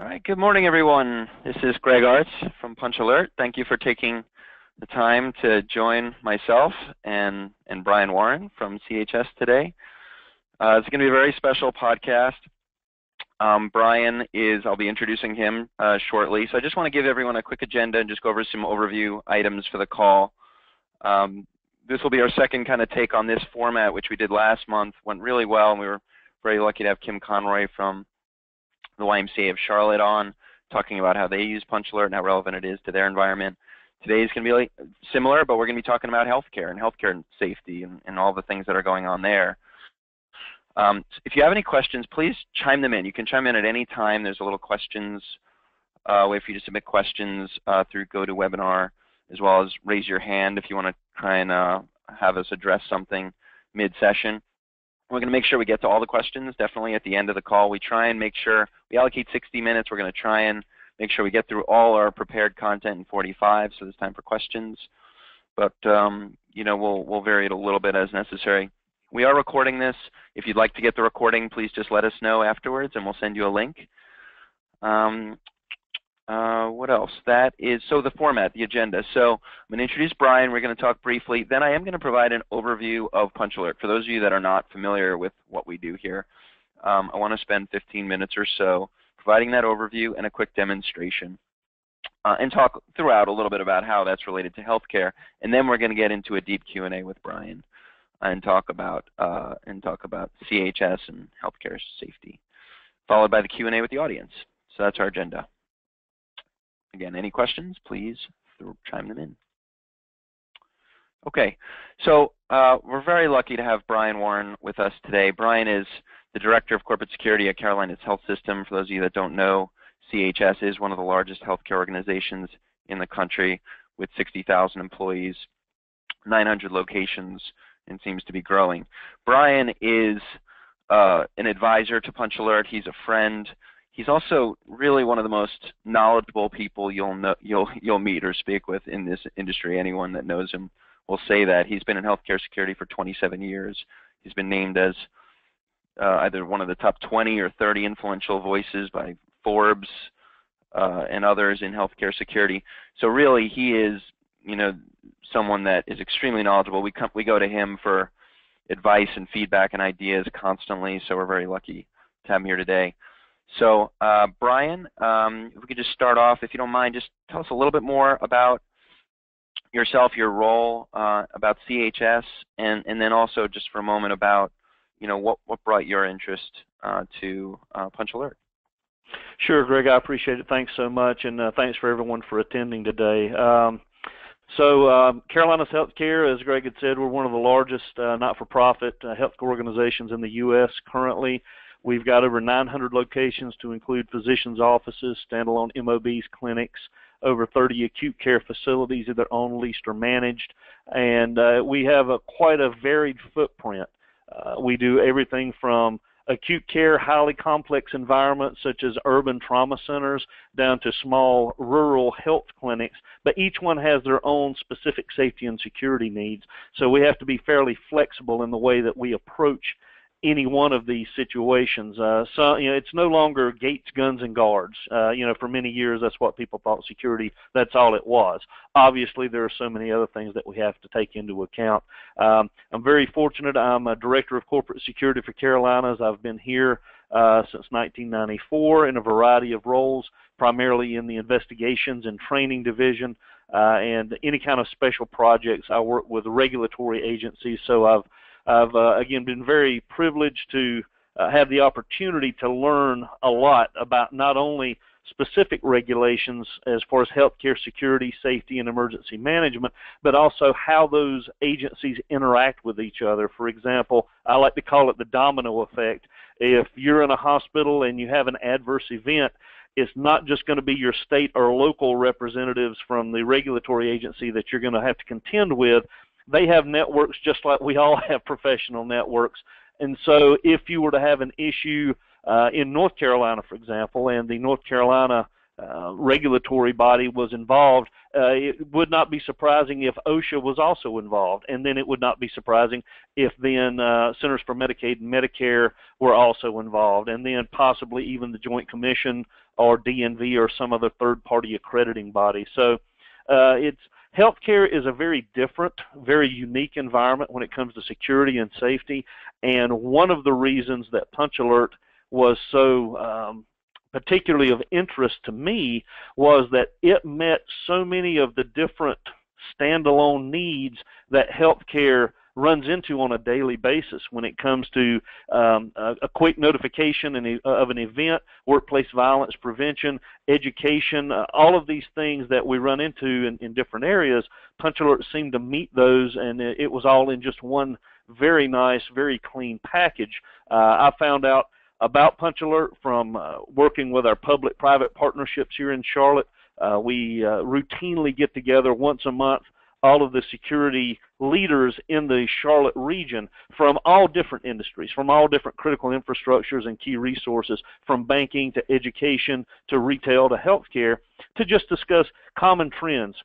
All right, good morning, everyone. This is Greg Artzt from Punch Alert. Thank you for taking the time to join myself and, and Bryan Warren from CHS today. Uh, it's going to be a very special podcast. Um, Bryan is, I'll be introducing him uh, shortly. So I just want to give everyone a quick agenda and just go over some overview items for the call. Um, this will be our second kind of take on this format, which we did last month. Went really well, and we were very lucky to have Kim Conroy from the YMCA of Charlotte on, talking about how they use Punch Alert and how relevant it is to their environment. Today is going to be like similar, but we're going to be talking about healthcare and healthcare and safety and, and all the things that are going on there. Um, if you have any questions, please chime them in. You can chime in at any time. There's a little questions uh, way for you to submit questions uh, through GoToWebinar, as well as raise your hand if you want to try and uh, have us address something mid-session. We're going to make sure we get to all the questions definitely at the end of the call. We try and make sure we allocate 60 minutes. We're going to try and make sure we get through all our prepared content in 45, so there's time for questions. But um, you know, we'll we'll vary it a little bit as necessary. We are recording this. If you'd like to get the recording, please just let us know afterwards, and we'll send you a link. Um, uh, what else? That is, so the format, the agenda. So I'm going to introduce Bryan. We're going to talk briefly. Then I am going to provide an overview of Punch Alert. For those of you that are not familiar with what we do here, um, I want to spend 15 minutes or so providing that overview and a quick demonstration. Uh, and talk throughout a little bit about how that's related to healthcare, and then we're going to get into a deep Q&A with Bryan and talk about uh, and talk about CHS and healthcare safety, followed by the Q&A with the audience. So that's our agenda. Again, any questions, please chime them in. Okay, so uh, we're very lucky to have Bryan Warren with us today. Bryan is the Director of Corporate Security at Carolinas Health System. For those of you that don't know, CHS is one of the largest healthcare organizations in the country with 60,000 employees, 900 locations, and seems to be growing. Brian is uh, an advisor to Punch Alert. He's a friend he's also really one of the most knowledgeable people you'll know, you'll you'll meet or speak with in this industry. Anyone that knows him will say that he's been in healthcare security for 27 years. He's been named as uh, either one of the top 20 or 30 influential voices by Forbes uh, and others in healthcare security. So really, he is you know someone that is extremely knowledgeable. We come we go to him for advice and feedback and ideas constantly. So we're very lucky to have him here today. So uh, Bryan, um, if we could just start off, if you don't mind, just tell us a little bit more about yourself, your role, uh, about CHS, and, and then also just for a moment about, you know, what, what brought your interest uh, to uh, Punch Alert. Sure, Greg, I appreciate it. Thanks so much, and uh, thanks for everyone for attending today. Um, so um, Carolinas Healthcare, as Greg had said, we're one of the largest uh, not-for-profit health organizations in the U.S. currently. We've got over 900 locations to include physicians' offices, standalone MOBs, clinics, over 30 acute care facilities, either owned, leased, or managed. And uh, we have a, quite a varied footprint. Uh, we do everything from acute care, highly complex environments such as urban trauma centers down to small rural health clinics, but each one has their own specific safety and security needs. So we have to be fairly flexible in the way that we approach any one of these situations. Uh, so you know, it's no longer gates, guns, and guards. Uh, you know, for many years, that's what people thought security. That's all it was. Obviously, there are so many other things that we have to take into account. Um, I'm very fortunate. I'm a director of corporate security for Carolinas. I've been here uh, since 1994 in a variety of roles, primarily in the investigations and training division. Uh, and any kind of special projects. I work with regulatory agencies, so I've I've uh, again been very privileged to uh, have the opportunity to learn a lot about not only specific regulations as far as healthcare security, safety, and emergency management, but also how those agencies interact with each other. For example, I like to call it the domino effect. If you're in a hospital and you have an adverse event, it's not just going to be your state or local representatives from the regulatory agency that you're going to have to contend with they have networks just like we all have professional networks. And so if you were to have an issue uh, in North Carolina, for example, and the North Carolina uh, regulatory body was involved, uh, it would not be surprising if OSHA was also involved, and then it would not be surprising if then uh, Centers for Medicaid and Medicare were also involved, and then possibly even the Joint Commission or DNV or some other third-party accrediting body. So uh, it's healthcare is a very different, very unique environment when it comes to security and safety, and one of the reasons that Punch Alert was so um, particularly of interest to me was that it met so many of the different standalone needs that healthcare runs into on a daily basis when it comes to um, a, a, quick notification of an event, workplace violence prevention, education, uh, all of these things that we run into in, in different areas. Punch Alert seemed to meet those, and it, it was all in just one very nice, very clean package. Uh, I found out about Punch Alert from uh, working with our public-private partnerships here in Charlotte. Uh, we uh, routinely get together once a month, all of the security leaders in the Charlotte region from all different industries, from all different critical infrastructures and key resources, from banking to education to retail to healthcare, to just discuss common trends,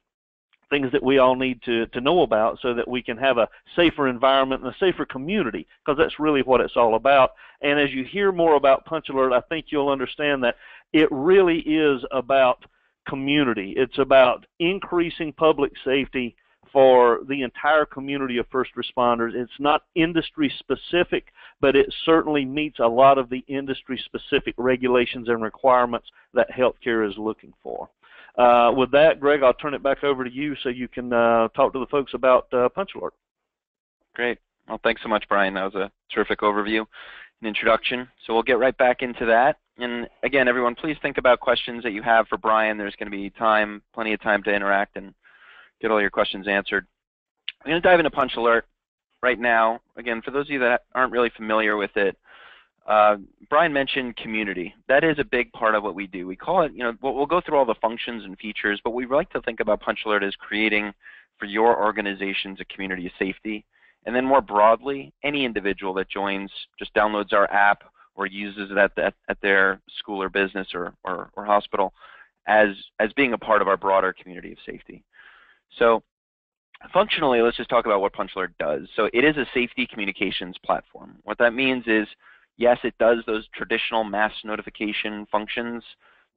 things that we all need to, to know about so that we can have a safer environment and a safer community because that's really what it's all about. And as you hear more about Punch Alert, I think you'll understand that it really is about community. It's about increasing public safety for the entire community of first responders. It's not industry specific, but it certainly meets a lot of the industry specific regulations and requirements that healthcare is looking for. Uh, with that, Greg, I'll turn it back over to you so you can uh, talk to the folks about uh, Punch Alert. Great. Well, thanks so much, Bryan. That was a terrific overview and introduction. So we'll get right back into that. And again, everyone, please think about questions that you have for Bryan. There's going to be time, plenty of time to interact and get all your questions answered. I'm going to dive into Punch Alert right now. Again, for those of you that aren't really familiar with it, uh, Bryan mentioned community. That is a big part of what we do. We call it, you know, we'll go through all the functions and features, but we like to think about Punch Alert as creating for your organizations a community of safety. And then more broadly, any individual that joins just downloads our app or uses it at, the, at their school or business or, or, or hospital as, as being a part of our broader community of safety. So functionally, let's just talk about what Punch Alert does. So it is a safety communications platform. What that means is Yes, it does those traditional mass notification functions.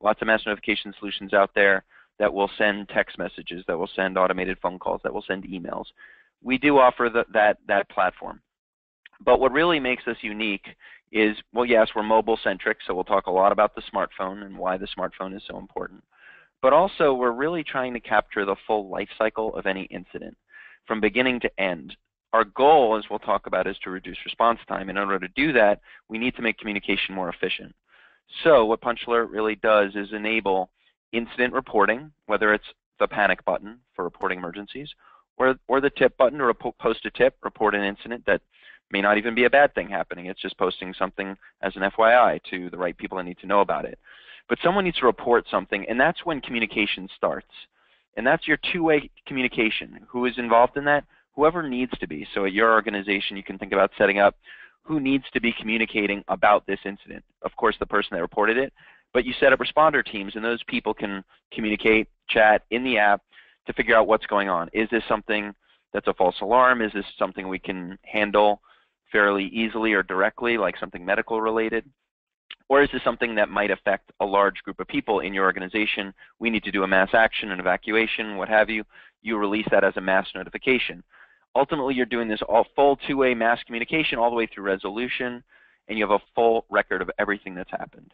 Lots of mass notification solutions out there that will send text messages, that will send automated phone calls, that will send emails. We do offer the, that, that platform. But what really makes us unique is, well, yes, we're mobile centric, so we'll talk a lot about the smartphone and why the smartphone is so important. But also, we're really trying to capture the full life cycle of any incident from beginning to end. Our goal, as we'll talk about, is to reduce response time. In order to do that, we need to make communication more efficient. So what Punch Alert really does is enable incident reporting, whether it's the panic button for reporting emergencies, or, or the tip button or post a tip, report an incident that may not even be a bad thing happening. It's just posting something as an FYI to the right people that need to know about it. But someone needs to report something, and that's when communication starts. And that's your two-way communication. Who is involved in that? whoever needs to be. So at your organization, you can think about setting up who needs to be communicating about this incident. Of course, the person that reported it, but you set up responder teams, and those people can communicate, chat in the app to figure out what's going on. Is this something that's a false alarm? Is this something we can handle fairly easily or directly, like something medical related? Or is this something that might affect a large group of people in your organization? We need to do a mass action, an evacuation, what have you. You release that as a mass notification. Ultimately, you're doing this all full two-way mass communication all the way through resolution, and you have a full record of everything that's happened.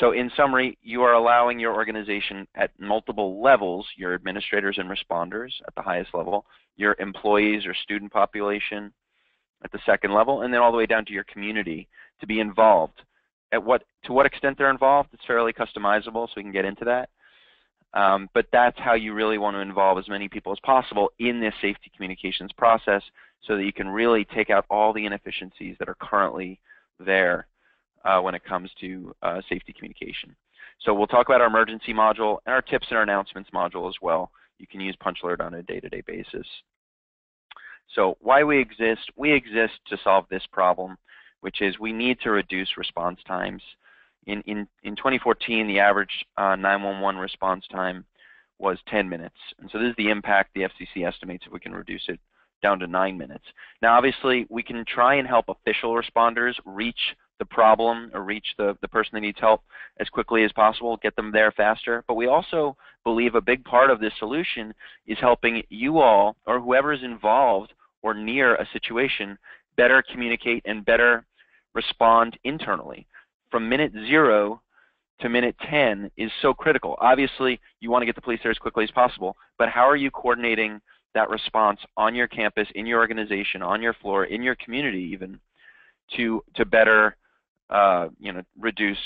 So in summary, you are allowing your organization at multiple levels, your administrators and responders at the highest level, your employees or student population at the second level, and then all the way down to your community to be involved. At what, to what extent they're involved, it's fairly customizable, so we can get into that. Um, but that's how you really want to involve as many people as possible in this safety communications process so that you can really take out all the inefficiencies that are currently there uh, when it comes to uh, safety communication. So we'll talk about our emergency module and our tips and our announcements module as well. You can use Punch Alert on a day-to-day -day basis. So why we exist? We exist to solve this problem, which is we need to reduce response times In, in, in 2014, the average uh, 911 response time was 10 minutes. And so this is the impact the FCC estimates if we can reduce it down to nine minutes. Now, obviously, we can try and help official responders reach the problem or reach the, the person that needs help as quickly as possible, get them there faster. But we also believe a big part of this solution is helping you all or whoever is involved or near a situation better communicate and better respond internally. From minute zero to minute 10 is so critical. Obviously, you want to get the police there as quickly as possible, but how are you coordinating that response on your campus, in your organization, on your floor, in your community even, to, to better uh, you know, reduce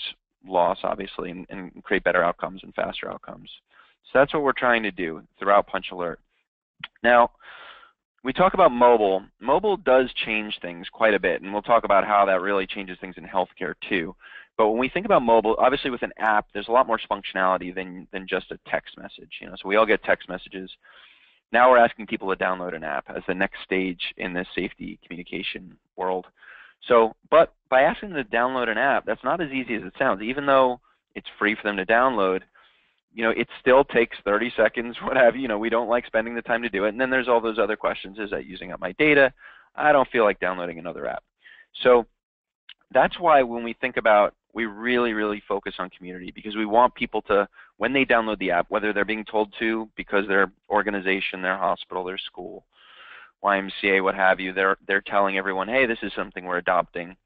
loss, obviously, and, and create better outcomes and faster outcomes. So that's what we're trying to do throughout Punch Alert. Now, we talk about mobile. Mobile does change things quite a bit, and we'll talk about how that really changes things in healthcare too. But when we think about mobile, obviously with an app, there's a lot more functionality than, than just a text message. You know, so we all get text messages. Now we're asking people to download an app as the next stage in this safety communication world. So, but by asking them to download an app, that's not as easy as it sounds. Even though it's free for them to download, you know, it still takes 30 seconds, what have you. You know, we don't like spending the time to do it. And then there's all those other questions. Is that using up my data? I don't feel like downloading another app. So that's why when we think about, we really, really focus on community because we want people to, when they download the app, whether they're being told to because their organization, their hospital, their school, YMCA, what have you, they're, they're telling everyone, hey, this is something we're adopting.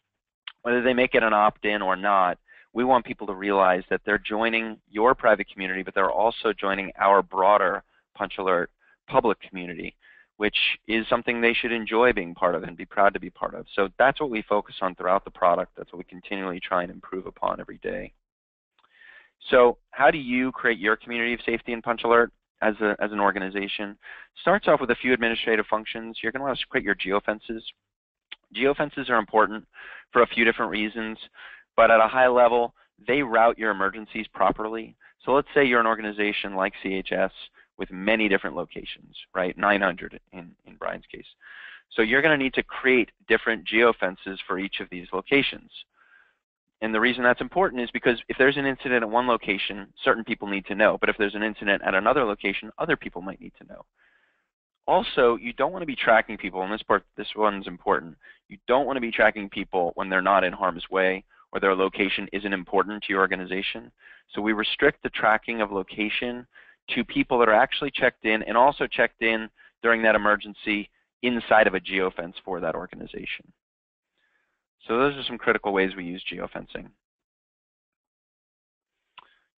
Whether they make it an opt-in or not, we want people to realize that they're joining your private community, but they're also joining our broader Punch Alert public community, which is something they should enjoy being part of and be proud to be part of. So that's what we focus on throughout the product. That's what we continually try and improve upon every day. So how do you create your community of safety in Punch Alert? as, a, as an organization. Starts off with a few administrative functions. You're going to want to create your geofences. Geofences are important for a few different reasons, but at a high level, they route your emergencies properly. So let's say you're an organization like CHS with many different locations, right? 900 in, in Bryan's case. So you're going to need to create different geofences for each of these locations. And the reason that's important is because if there's an incident at one location, certain people need to know. But if there's an incident at another location, other people might need to know. Also, you don't want to be tracking people, and this part, this one's important. You don't want to be tracking people when they're not in harm's way or their location isn't important to your organization. So we restrict the tracking of location to people that are actually checked in and also checked in during that emergency inside of a geofence for that organization. So those are some critical ways we use geofencing.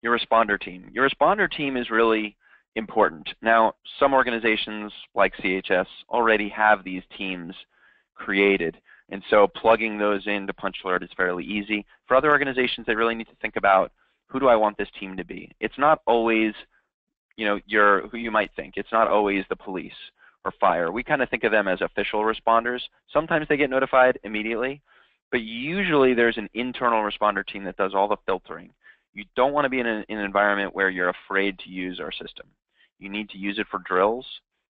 Your responder team. Your responder team is really important. Now, some organizations like CHS already have these teams created, and so plugging those into Punch Alert is fairly easy. For other organizations, they really need to think about who do I want this team to be. It's not always, you know, your who you might think. It's not always the police or fire. We kind of think of them as official responders. Sometimes they get notified immediately, but usually there's an internal responder team that does all the filtering. You don't want to be in, a, in an environment where you're afraid to use our system. You need to use it for drills.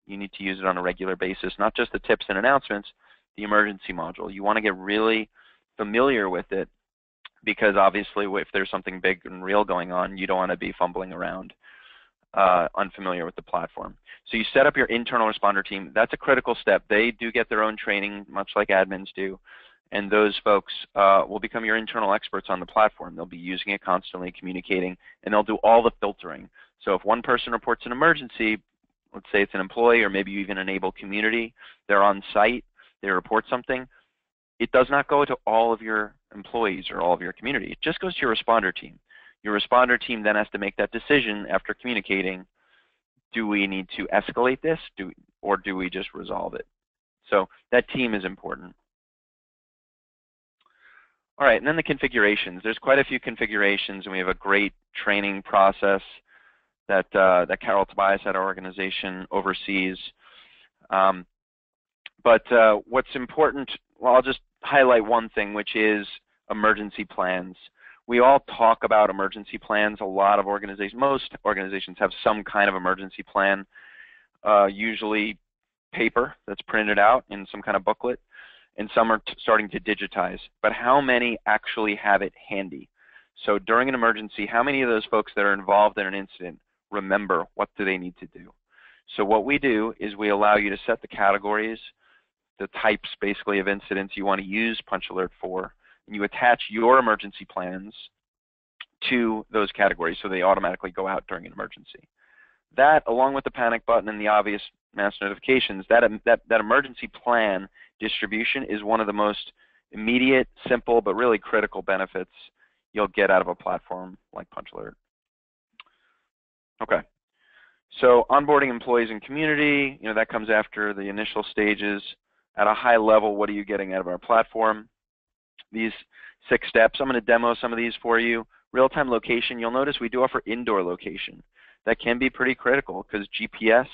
You need to use it on a regular basis, not just the tips and announcements, the emergency module. You want to get really familiar with it because obviously if there's something big and real going on, you don't want to be fumbling around uh, unfamiliar with the platform. So you set up your internal responder team. That's a critical step. They do get their own training, much like admins do and those folks uh, will become your internal experts on the platform. They'll be using it constantly, communicating, and they'll do all the filtering. So if one person reports an emergency, let's say it's an employee or maybe you even enable community, they're on site, they report something, it does not go to all of your employees or all of your community. It just goes to your responder team. Your responder team then has to make that decision after communicating, do we need to escalate this do, or do we just resolve it? So that team is important. All right, and then the configurations. There's quite a few configurations, and we have a great training process that uh, that Carol Tobias at our organization oversees. Um, but uh, what's important, well, I'll just highlight one thing, which is emergency plans. We all talk about emergency plans. A lot of organizations, most organizations have some kind of emergency plan, uh, usually paper that's printed out in some kind of booklet and some are starting to digitize. But how many actually have it handy? So during an emergency, how many of those folks that are involved in an incident remember what do they need to do? So what we do is we allow you to set the categories, the types basically of incidents you want to use Punch Alert for, and you attach your emergency plans to those categories so they automatically go out during an emergency. That, along with the panic button and the obvious mass notifications, that, that, that emergency plan distribution is one of the most immediate, simple, but really critical benefits you'll get out of a platform like Punch Alert. Okay. So onboarding employees and community, you know, that comes after the initial stages. At a high level, what are you getting out of our platform? These six steps, I'm going to demo some of these for you. Real-time location, you'll notice we do offer indoor location. That can be pretty critical because GPS,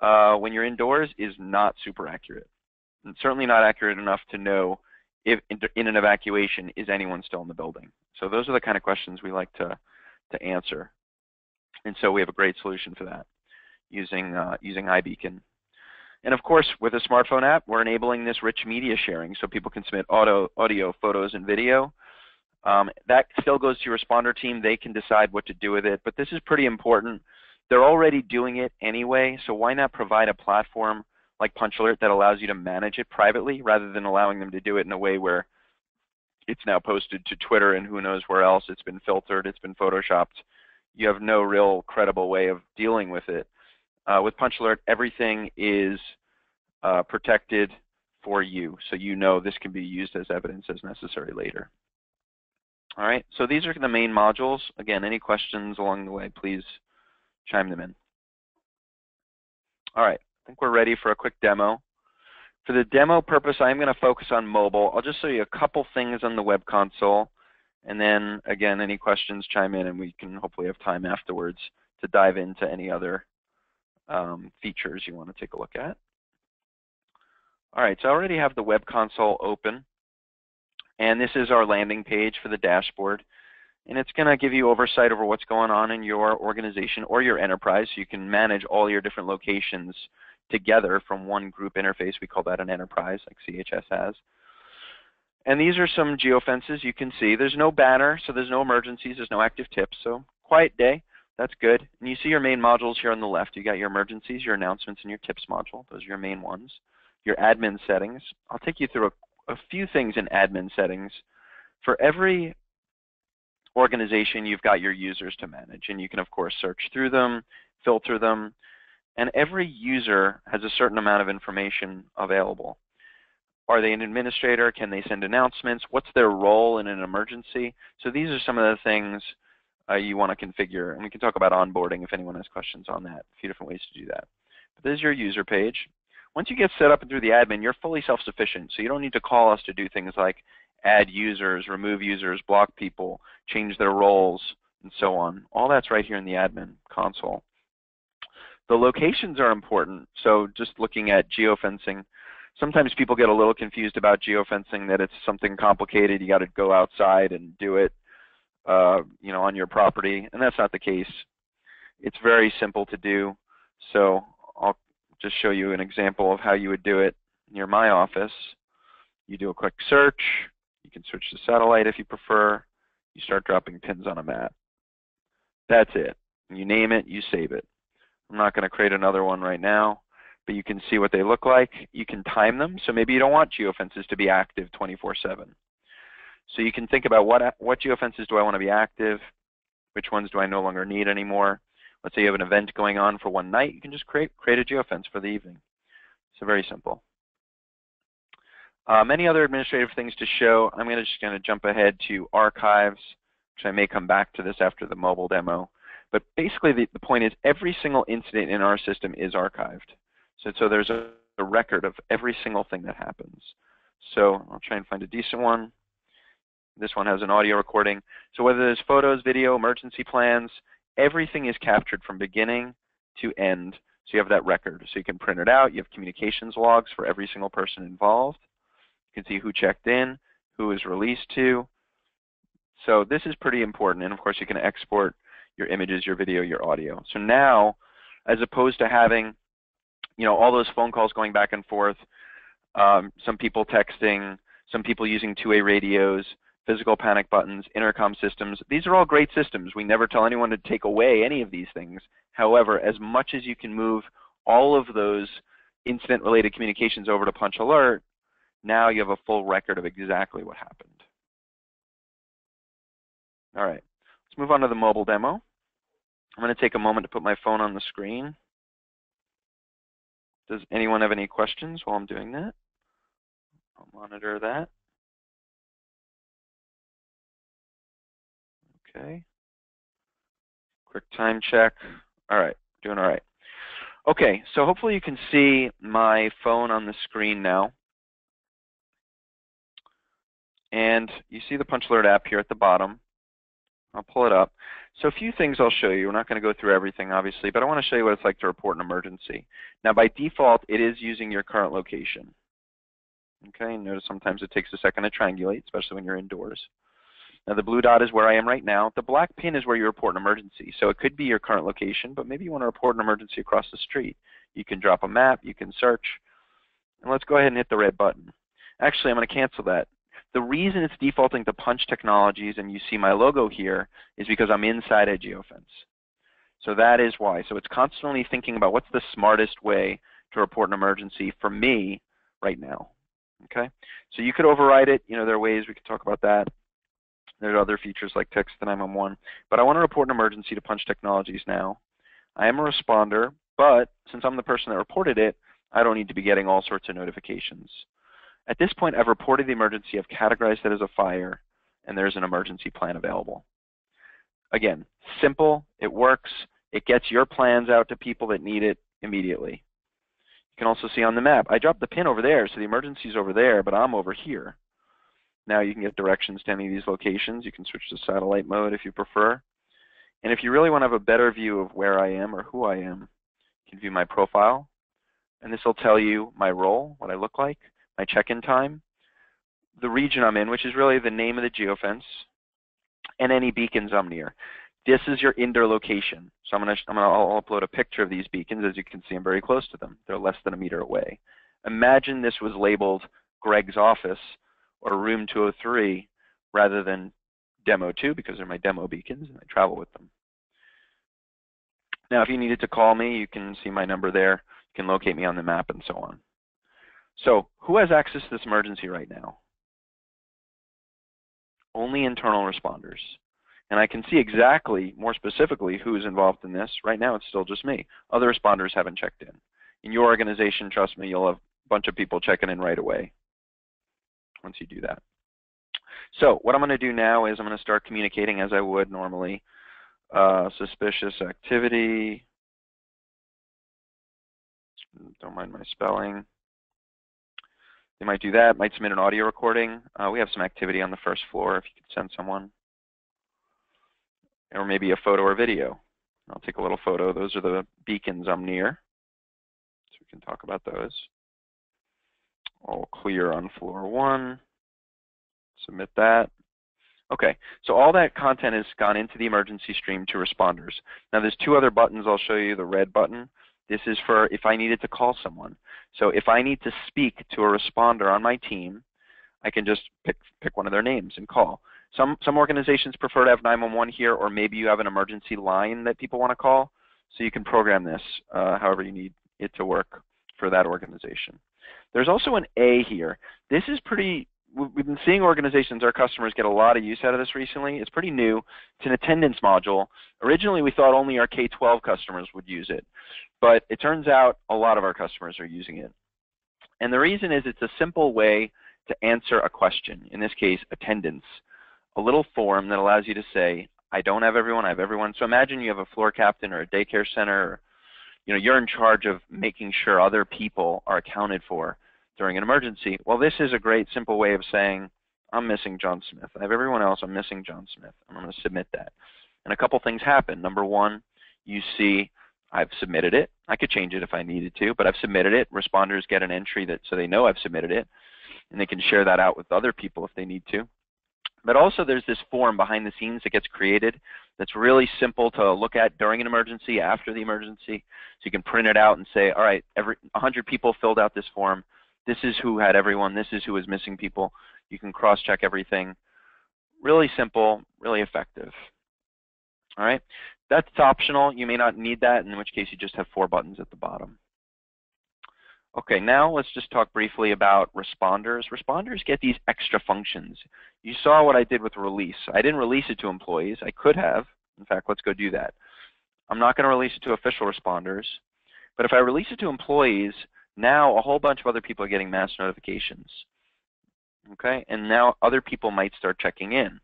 uh, when you're indoors, is not super accurate. And certainly not accurate enough to know if in an evacuation, is anyone still in the building? So those are the kind of questions we like to, to answer. And so we have a great solution for that using, uh, using iBeacon. And of course, with a smartphone app, we're enabling this rich media sharing so people can submit auto, audio, photos, and video. Um, that still goes to your responder team. They can decide what to do with it. But this is pretty important. They're already doing it anyway, so why not provide a platform like Punch Alert that allows you to manage it privately rather than allowing them to do it in a way where it's now posted to Twitter and who knows where else. It's been filtered, it's been photoshopped. You have no real credible way of dealing with it. Uh, with Punch Alert, everything is uh, protected for you, so you know this can be used as evidence as necessary later. All right, so these are the main modules. Again, any questions along the way, please chime them in. All right, I think we're ready for a quick demo. For the demo purpose, I'm going to focus on mobile. I'll just show you a couple things on the web console. And then, again, any questions, chime in, and we can hopefully have time afterwards to dive into any other um, features you want to take a look at. All right, so I already have the web console open. And this is our landing page for the dashboard. And it's going to give you oversight over what's going on in your organization or your enterprise. So you can manage all your different locations together from one group interface. We call that an enterprise, like CHS has. And these are some geofences you can see. There's no banner, so there's no emergencies, there's no active tips. So quiet day, that's good. And you see your main modules here on the left. You got your emergencies, your announcements, and your tips module. Those are your main ones. Your admin settings. I'll take you through a a few things in admin settings. For every organization, you've got your users to manage, and you can, of course, search through them, filter them, and every user has a certain amount of information available. Are they an administrator? Can they send announcements? What's their role in an emergency? So these are some of the things uh, you want to configure, and we can talk about onboarding if anyone has questions on that, a few different ways to do that. But this is your user page. Once you get set up and through the admin, you're fully self-sufficient. So you don't need to call us to do things like add users, remove users, block people, change their roles, and so on. All that's right here in the admin console. The locations are important. So just looking at geofencing, sometimes people get a little confused about geofencing that it's something complicated. You got to go outside and do it, uh, you know, on your property, and that's not the case. It's very simple to do. So I'll just show you an example of how you would do it near my office. You do a quick search. You can switch to satellite if you prefer. You start dropping pins on a map. That's it. You name it, you save it. I'm not going to create another one right now, but you can see what they look like. You can time them, so maybe you don't want geofences to be active 24-7. So you can think about what, what geofences do I want to be active, which ones do I no longer need anymore, Let's say you have an event going on for one night, you can just create, create a geofence for the evening. So very simple. Uh, many other administrative things to show. I'm gonna just going to jump ahead to archives, which I may come back to this after the mobile demo. But basically the, the point is every single incident in our system is archived. So, so there's a, a record of every single thing that happens. So I'll try and find a decent one. This one has an audio recording. So whether there's photos, video, emergency plans, everything is captured from beginning to end. So you have that record. So you can print it out. You have communications logs for every single person involved. You can see who checked in, who was released to. So this is pretty important. And of course, you can export your images, your video, your audio. So now, as opposed to having, you know, all those phone calls going back and forth, um, some people texting, some people using two-way radios, physical panic buttons, intercom systems. These are all great systems. We never tell anyone to take away any of these things. However, as much as you can move all of those incident-related communications over to Punch Alert, now you have a full record of exactly what happened. All right, let's move on to the mobile demo. I'm going to take a moment to put my phone on the screen. Does anyone have any questions while I'm doing that? I'll monitor that. Okay. Quick time check. All right, doing all right. Okay, so hopefully you can see my phone on the screen now. And you see the Punch Alert app here at the bottom. I'll pull it up. So a few things I'll show you. We're not going to go through everything, obviously, but I want to show you what it's like to report an emergency. Now, by default, it is using your current location. Okay, notice sometimes it takes a second to triangulate, especially when you're indoors. Now the blue dot is where I am right now. The black pin is where you report an emergency. So it could be your current location, but maybe you want to report an emergency across the street. You can drop a map, you can search, and let's go ahead and hit the red button. Actually, I'm going to cancel that. The reason it's defaulting to Punch Technologies and you see my logo here is because I'm inside a geofence. So that is why. So it's constantly thinking about what's the smartest way to report an emergency for me right now. Okay, so you could override it. You know, there are ways we could talk about that. There's other features like text to 911. But I want to report an emergency to Punch Technologies now. I am a responder, but since I'm the person that reported it, I don't need to be getting all sorts of notifications. At this point, I've reported the emergency, I've categorized it as a fire, and there's an emergency plan available. Again, simple, it works, it gets your plans out to people that need it immediately. You can also see on the map, I dropped the pin over there, so the emergency is over there, but I'm over here. Now you can get directions to any of these locations. You can switch to satellite mode if you prefer. And if you really want to have a better view of where I am or who I am, you can view my profile. And this will tell you my role, what I look like, my check-in time, the region I'm in, which is really the name of the geofence, and any beacons I'm near. This is your indoor location. So I'm going to I'm going to upload a picture of these beacons. As you can see, I'm very close to them. They're less than a meter away. Imagine this was labeled Greg's office or room 203 rather than demo 2 because they're my demo beacons and I travel with them. Now, if you needed to call me, you can see my number there. You can locate me on the map and so on. So who has access to this emergency right now? Only internal responders. And I can see exactly, more specifically, who's involved in this. Right now, it's still just me. Other responders haven't checked in. In your organization, trust me, you'll have a bunch of people checking in right away once you do that. So what I'm going to do now is I'm going to start communicating as I would normally. Uh, suspicious activity. Don't mind my spelling. They might do that, might submit an audio recording. Uh, we have some activity on the first floor if you could send someone. Or maybe a photo or video. I'll take a little photo. Those are the beacons I'm near. So we can talk about those all clear on floor one. Submit that. Okay, so all that content has gone into the emergency stream to responders. Now there's two other buttons I'll show you, the red button. This is for if I needed to call someone. So if I need to speak to a responder on my team, I can just pick, pick one of their names and call. Some, some organizations prefer to have 911 here, or maybe you have an emergency line that people want to call. So you can program this uh, however you need it to work for that organization. There's also an A here. This is pretty, we've been seeing organizations, our customers get a lot of use out of this recently. It's pretty new. It's an attendance module. Originally we thought only our K-12 customers would use it, but it turns out a lot of our customers are using it. And the reason is it's a simple way to answer a question, in this case attendance, a little form that allows you to say, I don't have everyone, I have everyone. So imagine you have a floor captain or a daycare center or you know, you're in charge of making sure other people are accounted for during an emergency. Well, this is a great simple way of saying, I'm missing John Smith. I have everyone else, I'm missing John Smith. I'm going to submit that. And a couple things happen. Number one, you see I've submitted it. I could change it if I needed to, but I've submitted it. Responders get an entry that so they know I've submitted it, and they can share that out with other people if they need to. But also there's this form behind the scenes that gets created that's really simple to look at during an emergency, after the emergency. So you can print it out and say, all right, every 100 people filled out this form. This is who had everyone. This is who was missing people. You can cross-check everything. Really simple, really effective. All right, that's optional. You may not need that, in which case you just have four buttons at the bottom. Okay, now let's just talk briefly about responders. Responders get these extra functions. You saw what I did with release. I didn't release it to employees. I could have. In fact, let's go do that. I'm not going to release it to official responders. But if I release it to employees, now a whole bunch of other people are getting mass notifications. Okay, and now other people might start checking in.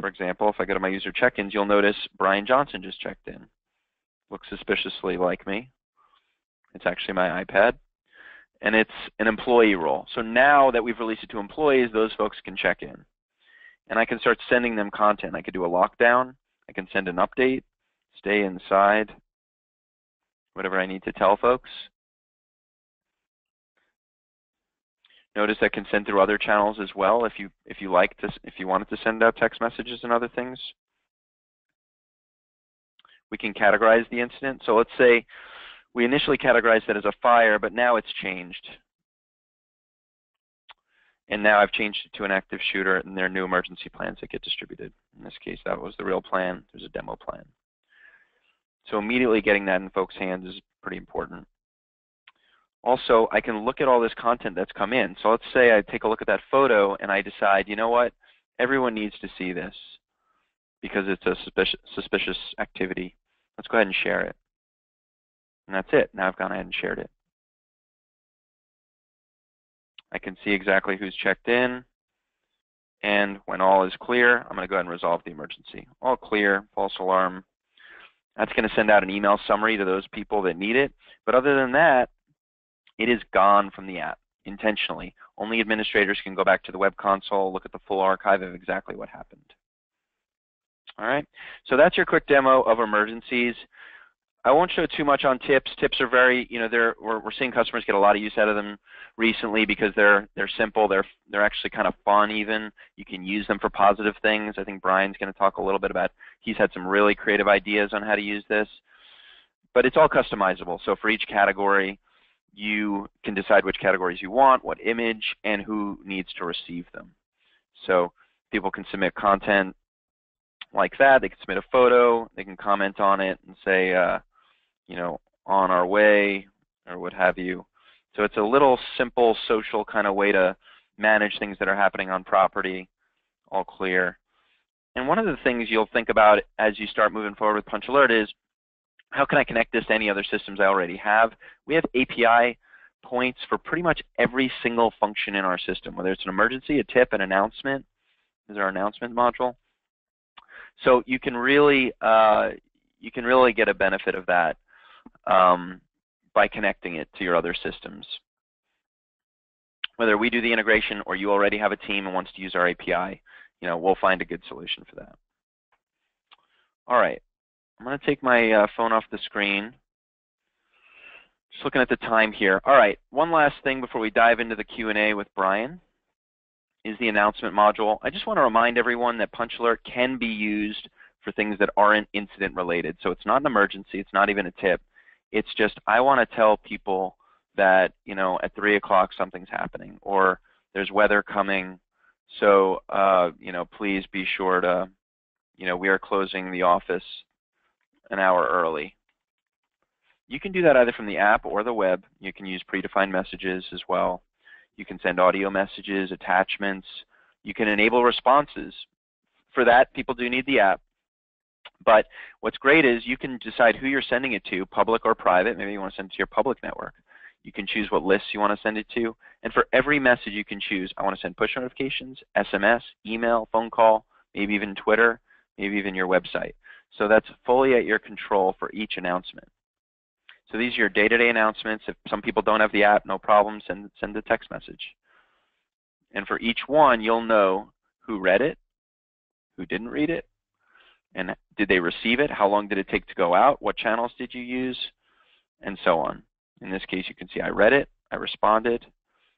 For example, if I go to my user check-ins, you'll notice Brian Johnson just checked in. Looks suspiciously like me. It's actually my iPad. And it's an employee role. So now that we've released it to employees, those folks can check in. And I can start sending them content. I could do a lockdown. I can send an update, stay inside, whatever I need to tell folks. Notice I can send through other channels as well if you if you like to if you wanted to send out text messages and other things. We can categorize the incident. So let's say we initially categorized it as a fire, but now it's changed. And now I've changed it to an active shooter and there are new emergency plans that get distributed. In this case, that was the real plan. There's a demo plan. So immediately getting that in folks' hands is pretty important. Also, I can look at all this content that's come in. So let's say I take a look at that photo and I decide, you know what, everyone needs to see this because it's a suspicious activity. Let's go ahead and share it. And that's it. Now I've gone ahead and shared it. I can see exactly who's checked in. And when all is clear, I'm going to go ahead and resolve the emergency. All clear, false alarm. That's going to send out an email summary to those people that need it. But other than that, it is gone from the app intentionally. Only administrators can go back to the web console, look at the full archive of exactly what happened. All right, so that's your quick demo of emergencies. I won't show too much on tips. Tips are very, you know, they're we're, we're seeing customers get a lot of use out of them recently because they're they're simple. They're they're actually kind of fun. Even you can use them for positive things. I think Bryan's going to talk a little bit about. He's had some really creative ideas on how to use this, but it's all customizable. So for each category, you can decide which categories you want, what image, and who needs to receive them. So people can submit content like that. They can submit a photo. They can comment on it and say. Uh, you know, on our way or what have you. So it's a little simple social kind of way to manage things that are happening on property, all clear. And one of the things you'll think about as you start moving forward with Punch Alert is, how can I connect this to any other systems I already have? We have API points for pretty much every single function in our system, whether it's an emergency, a tip, an announcement, is our announcement module. So you can really, uh, you can really get a benefit of that um, by connecting it to your other systems. Whether we do the integration or you already have a team and wants to use our API, you know, we'll find a good solution for that. All right, I'm going to take my uh, phone off the screen. Just looking at the time here. All right, one last thing before we dive into the Q&A with Bryan is the announcement module. I just want to remind everyone that Punch Alert can be used for things that aren't incident related. So it's not an emergency, it's not even a tip. It's just I want to tell people that you know at three o'clock something's happening or there's weather coming. So uh, you know please be sure to you know we are closing the office an hour early. You can do that either from the app or the web. You can use predefined messages as well. You can send audio messages, attachments. You can enable responses. For that, people do need the app. But what's great is you can decide who you're sending it to, public or private. Maybe you want to send it to your public network. You can choose what lists you want to send it to. And for every message you can choose, I want to send push notifications, SMS, email, phone call, maybe even Twitter, maybe even your website. So that's fully at your control for each announcement. So these are your day-to-day -day announcements. If some people don't have the app, no problem, send, send a text message. And for each one, you'll know who read it, who didn't read it, and did they receive it? How long did it take to go out? What channels did you use? And so on. In this case, you can see I read it, I responded,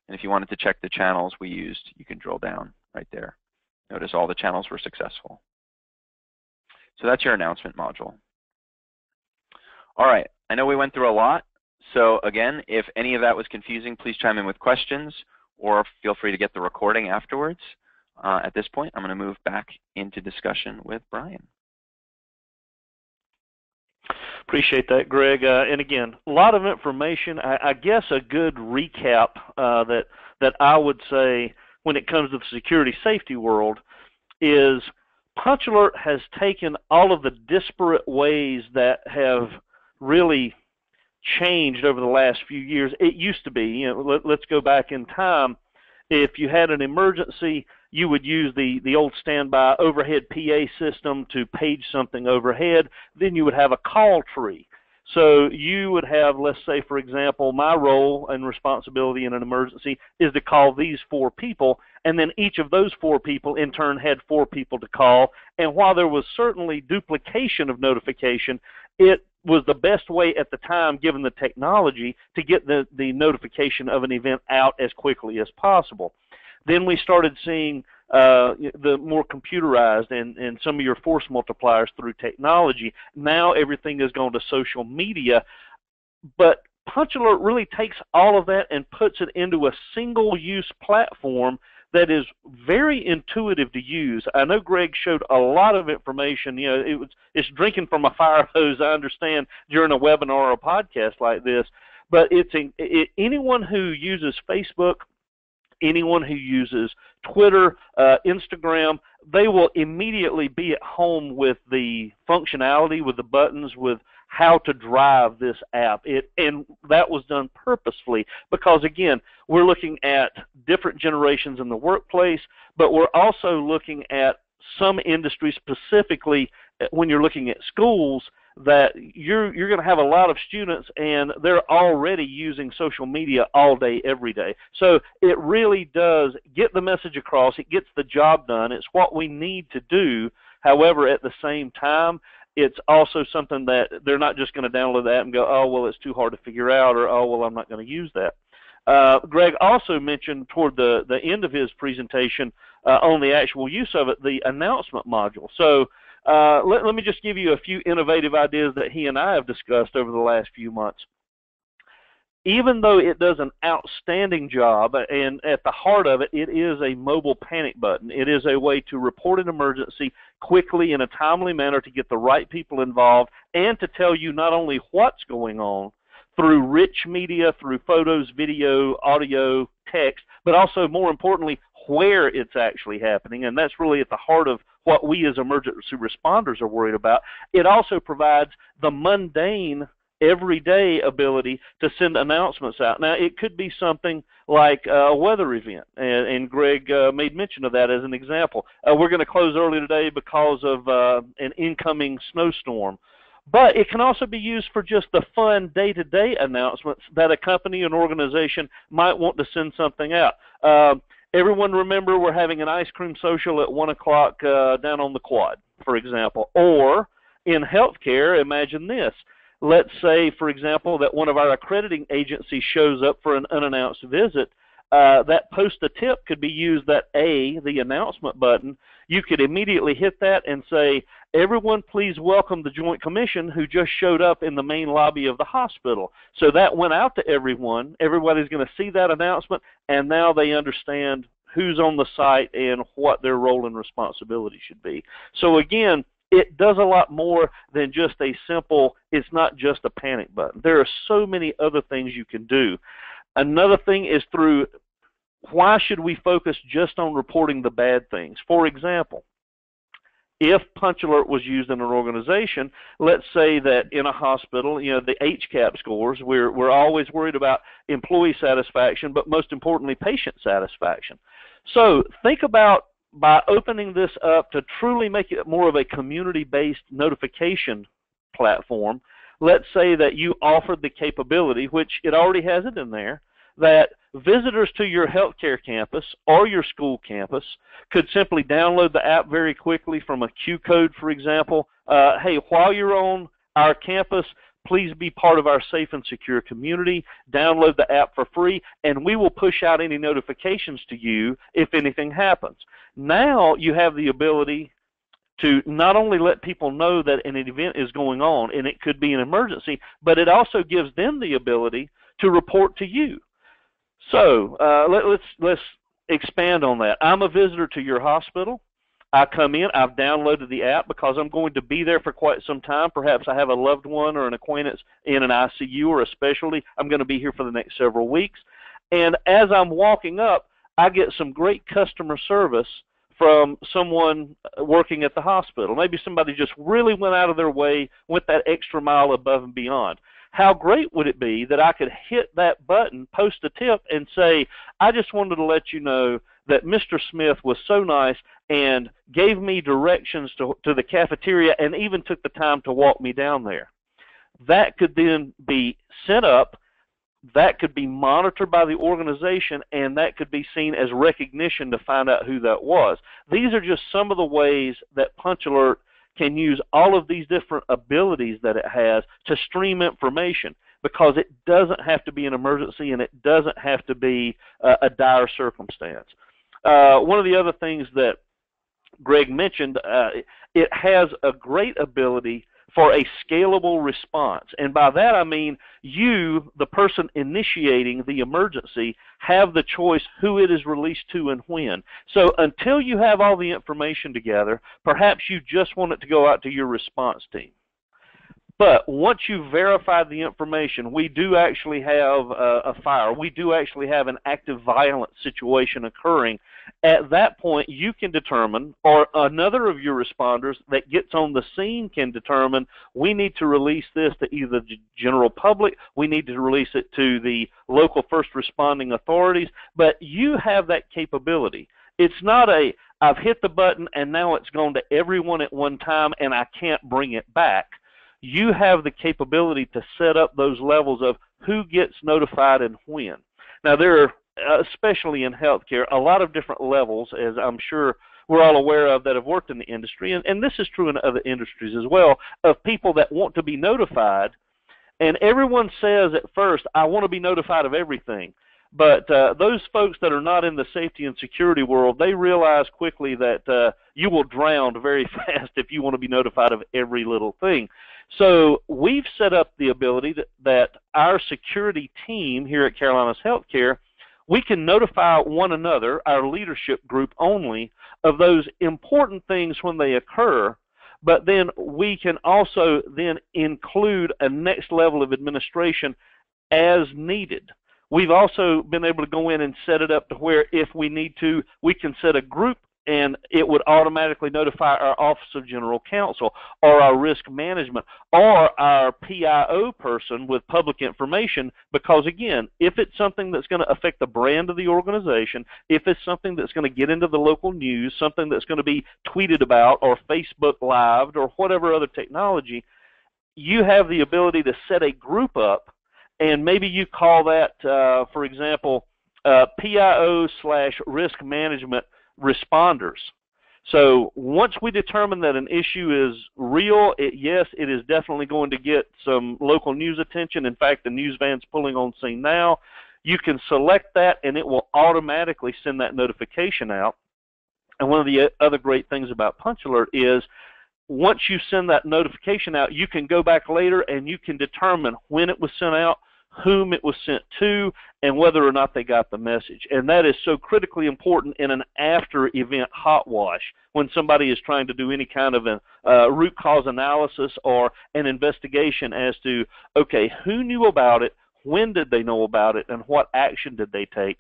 and if you wanted to check the channels we used, you can drill down right there. Notice all the channels were successful. So that's your announcement module. All right, I know we went through a lot. So again, if any of that was confusing, please chime in with questions or feel free to get the recording afterwards. uh, at this point, I'm going to move back into discussion with Bryan. Appreciate that, Greg. Uh, and again, a lot of information. I, I guess a good recap uh, that that I would say when it comes to the security safety world is Punch Alert has taken all of the disparate ways that have really changed over the last few years. It used to be, you know, let, let's go back in time. If you had an emergency, you would use the, the old standby overhead PA system to page something overhead. Then you would have a call tree. So you would have, let's say, for example, my role and responsibility in an emergency is to call these four people, and then each of those four people in turn had four people to call. And while there was certainly duplication of notification, it was the best way at the time, given the technology, to get the, the notification of an event out as quickly as possible. Then we started seeing uh, the more computerized and, and some of your force multipliers through technology. Now everything has gone to social media, but Punch Alert really takes all of that and puts it into a single-use platform that is very intuitive to use. I know Greg showed a lot of information. You know, it was it's drinking from a fire hose. I understand during a webinar or a podcast like this, but it's it, anyone who uses Facebook anyone who uses Twitter, uh, Instagram, they will immediately be at home with the functionality, with the buttons, with how to drive this app. It and that was done purposefully because again, we're looking at different generations in the workplace, but we're also looking at some industries specifically uh, when you're looking at schools that you're you're going to have a lot of students and they're already using social media all day every day. So it really does get the message across. It gets the job done. It's what we need to do. However at the same time it's also something that they're not just going to download that and go oh well it's too hard to figure out or oh well i'm not going to use that. Uh, Greg also mentioned toward the, the end of his presentation uh, on the actual use of it the announcement module. So uh, let, let me just give you a few innovative ideas that he and I have discussed over the last few months. Even though it does an outstanding job, and at the heart of it, it is a mobile panic button. It is a way to report an emergency quickly in a timely manner to get the right people involved and to tell you not only what's going on through rich media, through photos, video, audio, text, but also more importantly, where it's actually happening. And that's really at the heart of what we as emergency responders are worried about. It also provides the mundane everyday ability to send announcements out. Now, it could be something like a weather event, and, and Greg uh, made mention of that as an example. Uh, we're going to close early today because of uh, an incoming snowstorm. But it can also be used for just the fun day to day announcements that a company or organization might want to send something out. Everyone remember we're having an ice cream social at 1 o'clock uh, down on the quad, for example. Or in healthcare, imagine this. Let's say, for example, that one of our accrediting agencies shows up for an unannounced visit. Uh, that post a tip could be used that A, the announcement button, you could immediately hit that and say, everyone please welcome the Joint Commission who just showed up in the main lobby of the hospital. So that went out to everyone. Everybody's going to see that announcement, and now they understand who's on the site and what their role and responsibility should be. So again, it does a lot more than just a simple, it's not just a panic button. There are so many other things you can do. Another thing is through why should we focus just on reporting the bad things? For example, if Punch Alert was used in an organization, let's say that in a hospital, you know, the HCAHPS scores, we're, we're always worried about employee satisfaction, but most importantly, patient satisfaction. So think about by opening this up to truly make it more of a community-based notification platform, let's say that you offered the capability, which it already has it in there, that visitors to your healthcare campus or your school campus could simply download the app very quickly from a Q code, for example. Uh, hey, while you're on our campus, please be part of our safe and secure community. Download the app for free, and we will push out any notifications to you if anything happens. Now you have the ability to not only let people know that an event is going on and it could be an emergency, but it also gives them the ability to report to you. So uh, let, let's, let's expand on that. I'm a visitor to your hospital. I come in, I've downloaded the app because I'm going to be there for quite some time. Perhaps I have a loved one or an acquaintance in an ICU or a specialty. I'm going to be here for the next several weeks. And as I'm walking up, I get some great customer service from someone uh, working at the hospital. Maybe somebody just really went out of their way, went that extra mile above and beyond. How great would it be that I could hit that button, post a tip, and say, I just wanted to let you know that Mr. Smith was so nice and gave me directions to, to the cafeteria and even took the time to walk me down there. That could then be set up that could be monitored by the organization and that could be seen as recognition to find out who that was. These are just some of the ways that Punch Alert can use all of these different abilities that it has to stream information because it doesn't have to be an emergency and it doesn't have to be uh, a dire circumstance. Uh, one of the other things that Greg mentioned, uh, it has a great ability for a scalable response. And by that I mean you, the person initiating the emergency, have the choice who it is released to and when. So until you have all the information together, perhaps you just want it to go out to your response team. But once you've verified the information, we do actually have a, a fire. We do actually have an active violent situation occurring. At that point, you can determine, or another of your responders that gets on the scene can determine, we need to release this to either the general public, we need to release it to the local first responding authorities, but you have that capability. It's not a, I've hit the button and now it's gone to everyone at one time and I can't bring it back you have the capability to set up those levels of who gets notified and when. Now, there are, especially in healthcare, a lot of different levels, as I'm sure we're all aware of that have worked in the industry, and, and this is true in other industries as well, of people that want to be notified. And everyone says at first, I want to be notified of everything. But uh, those folks that are not in the safety and security world, they realize quickly that uh, you will drown very fast if you want to be notified of every little thing. So we've set up the ability that, that our security team here at Carolinas Healthcare, we can notify one another, our leadership group only, of those important things when they occur, but then we can also then include a next level of administration as needed. We've also been able to go in and set it up to where if we need to, we can set a group and it would automatically notify our Office of General Counsel or our risk management or our PIO person with public information because again, if it's something that's going to affect the brand of the organization, if it's something that's going to get into the local news, something that's going to be tweeted about or Facebook lived or whatever other technology, you have the ability to set a group up and maybe you call that, uh, for example, uh, PIO slash risk management responders. So once we determine that an issue is real, it, yes, it is definitely going to get some local news attention. In fact, the news van's pulling on scene now. You can select that, and it will automatically send that notification out. And one of the uh, other great things about Punch Alert is once you send that notification out, you can go back later and you can determine when it was sent out, whom it was sent to, and whether or not they got the message. And that is so critically important in an after event hot wash when somebody is trying to do any kind of a uh, root cause analysis or an investigation as to, okay, who knew about it, when did they know about it, and what action did they take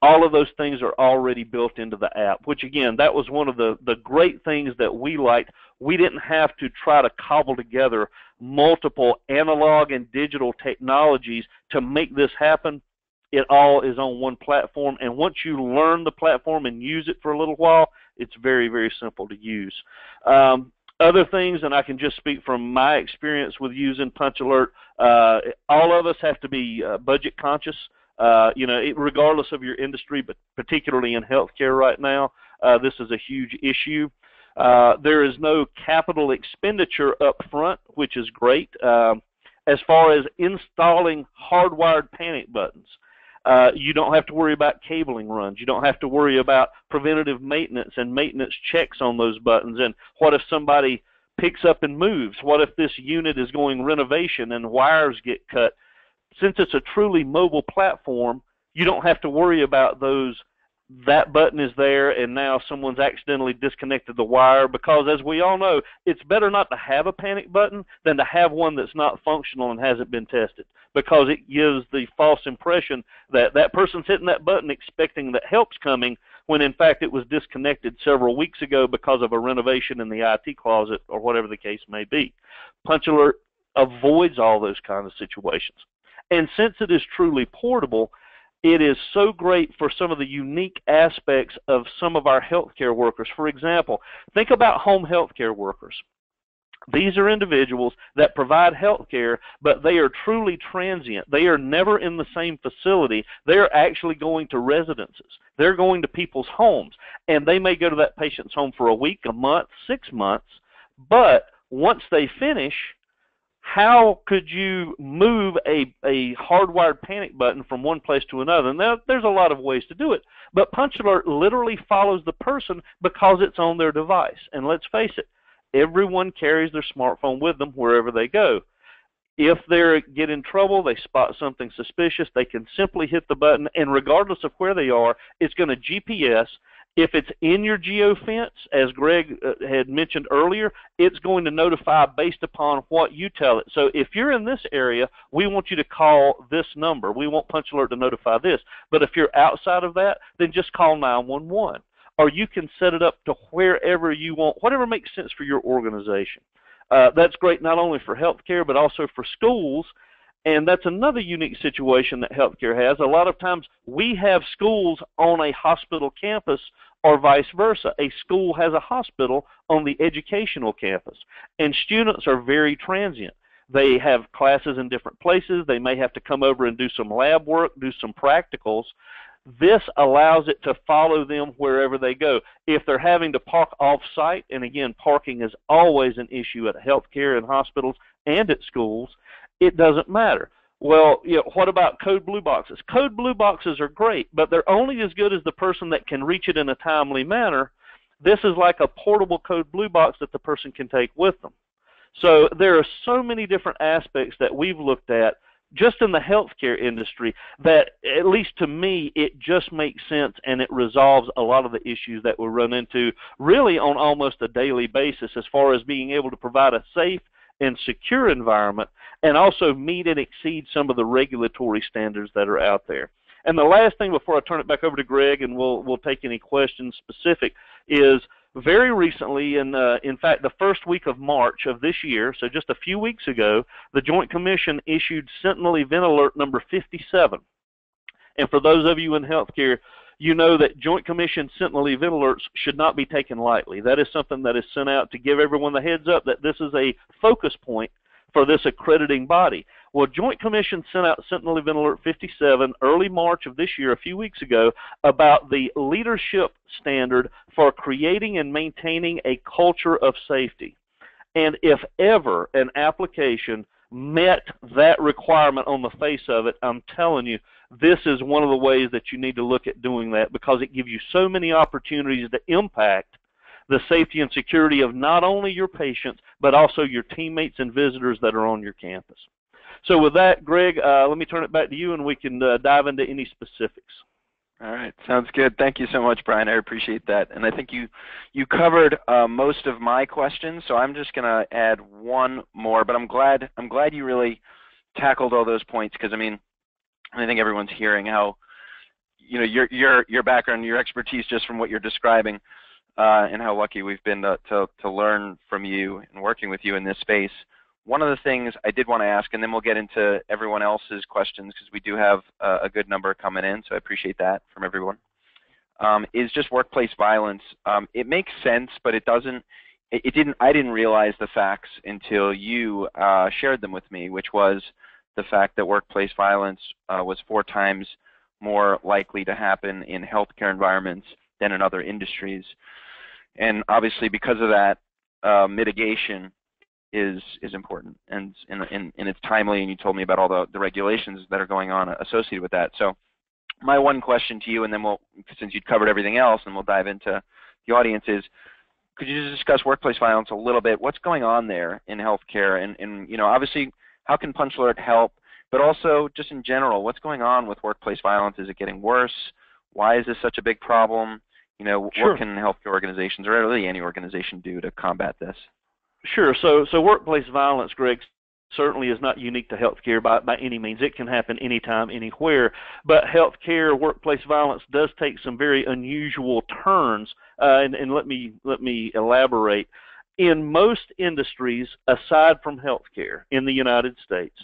all of those things are already built into the app which again that was one of the the great things that we liked we didn't have to try to cobble together multiple analog and digital technologies to make this happen it all is on one platform and once you learn the platform and use it for a little while it's very very simple to use um, other things, and I can just speak from my experience with using Punch Alert. Uh, all of us have to be uh, budget conscious. Uh, you know, it, regardless of your industry, but particularly in healthcare right now, uh, this is a huge issue. Uh, there is no capital expenditure up front, which is great. Um, as far as installing hardwired panic buttons, uh, you don't have to worry about cabling runs. You don't have to worry about preventative maintenance and maintenance checks on those buttons. And what if somebody picks up and moves? What if this unit is going renovation and wires get cut? Since it's a truly mobile platform, you don't have to worry about those that button is there and now someone's accidentally disconnected the wire because as we all know it's better not to have a panic button than to have one that's not functional and hasn't been tested because it gives the false impression that that person's hitting that button expecting that help's coming when in fact it was disconnected several weeks ago because of a renovation in the IT closet or whatever the case may be. Punch Alert avoids all those kind of situations. And since it is truly portable, it is so great for some of the unique aspects of some of our healthcare workers. For example, think about home healthcare workers. These are individuals that provide health care, but they are truly transient. They are never in the same facility. They are actually going to residences. They're going to people's homes, and they may go to that patient's home for a week, a month, six months, but once they finish, how could you move a, a hardwired panic button from one place to another? And there, there's a lot of ways to do it. But Punch Alert literally follows the person because it's on their device. And let's face it, everyone carries their smartphone with them wherever they go. If they get in trouble, they spot something suspicious, they can simply hit the button, and regardless of where they are, it's going to GPS if it's in your geofence, as Greg uh, had mentioned earlier, it's going to notify based upon what you tell it. So if you're in this area, we want you to call this number. We want Punch Alert to notify this. But if you're outside of that, then just call 911. Or you can set it up to wherever you want, whatever makes sense for your organization. Uh, that's great not only for healthcare, but also for schools and that's another unique situation that healthcare has. A lot of times we have schools on a hospital campus or vice versa. A school has a hospital on the educational campus, and students are very transient. They have classes in different places. They may have to come over and do some lab work, do some practicals. This allows it to follow them wherever they go. If they're having to park off site, and again, parking is always an issue at healthcare and hospitals and at schools, it doesn't matter. Well, you know, what about code blue boxes? Code blue boxes are great, but they're only as good as the person that can reach it in a timely manner. This is like a portable code blue box that the person can take with them. So there are so many different aspects that we've looked at just in the healthcare industry that at least to me it just makes sense and it resolves a lot of the issues that we run into really on almost a daily basis as far as being able to provide a safe and secure environment and also meet and exceed some of the regulatory standards that are out there. And the last thing before I turn it back over to Greg and we'll we'll take any questions specific is very recently, in uh, in fact, the first week of March of this year, so just a few weeks ago, the Joint Commission issued Sentinel Event Alert number 57. And for those of you in healthcare, you know that Joint Commission Sentinel event alerts should not be taken lightly. That is something that is sent out to give everyone the heads up that this is a focus point for this accrediting body. Well, Joint Commission sent out Sentinel Event Alert 57 early March of this year, a few weeks ago, about the leadership standard for creating and maintaining a culture of safety. And if ever an application met that requirement on the face of it, I'm telling you, this is one of the ways that you need to look at doing that because it gives you so many opportunities to impact the safety and security of not only your patients, but also your teammates and visitors that are on your campus. So with that, Greg, uh, let me turn it back to you and we can uh, dive into any specifics. All right, sounds good. Thank you so much, Bryan. I appreciate that. And I think you you covered uh, most of my questions, so I'm just going to add one more. But I'm glad I'm glad you really tackled all those points because I mean, I think everyone's hearing how you know your your your background, your expertise, just from what you're describing, uh, and how lucky we've been to, to to learn from you and working with you in this space. One of the things I did want to ask, and then we'll get into everyone else's questions because we do have a, a, good number coming in, so I appreciate that from everyone. Um, is just workplace violence. Um, it makes sense, but it doesn't. It, didn't. I didn't realize the facts until you uh, shared them with me, which was the fact that workplace violence uh, was four times more likely to happen in healthcare environments than in other industries. And obviously, because of that, uh, mitigation is is important and, and, and, it's timely and you told me about all the, the regulations that are going on associated with that. So my one question to you and then we'll since you've covered everything else and we'll dive into the audience is could you just discuss workplace violence a little bit? What's going on there in healthcare and, and you know obviously how can Punch Alert help but also just in general what's going on with workplace violence? Is it getting worse? why is this such a big problem? You know, Sure. what can healthcare organizations or really any organization do to combat this? Sure. So, so workplace violence, Greg, certainly is not unique to healthcare by, by any means. It can happen anytime, anywhere. But healthcare workplace violence does take some very unusual turns. Uh, and, and let me let me elaborate. In most industries, aside from healthcare in the United States,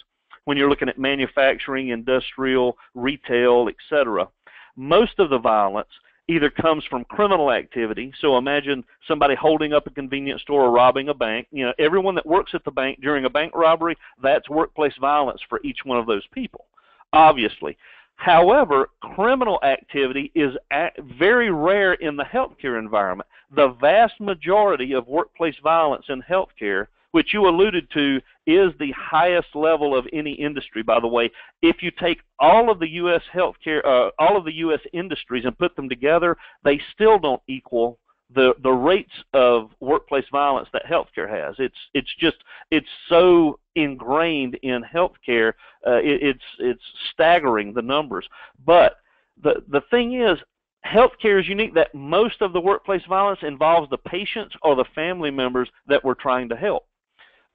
when you're looking at manufacturing, industrial, retail, etc., most of the violence either comes from criminal activity. So imagine somebody holding up a convenience store or robbing a bank. You know, everyone that works at the bank during a bank robbery, that's workplace violence for each one of those people, obviously. However, criminal activity is very rare in the healthcare environment. The vast majority of workplace violence in healthcare which you alluded to is the highest level of any industry, by the way. If you take all of the U.S. healthcare, uh, all of the U.S. industries and put them together, they still don't equal the the rates of workplace violence that healthcare has. It's it's just it's so ingrained in healthcare. Uh, it, it's it's staggering the numbers. But the the thing is, healthcare is unique that most of the workplace violence involves the patients or the family members that we're trying to help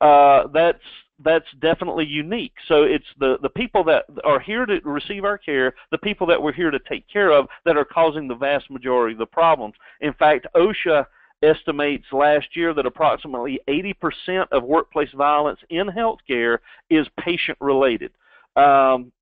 uh, that's that's definitely unique. So it's the the people that are here to receive our care, the people that we're here to take care of, that are causing the vast majority of the problems. In fact, OSHA estimates last year that approximately 80% of workplace violence in healthcare is patient related. Um,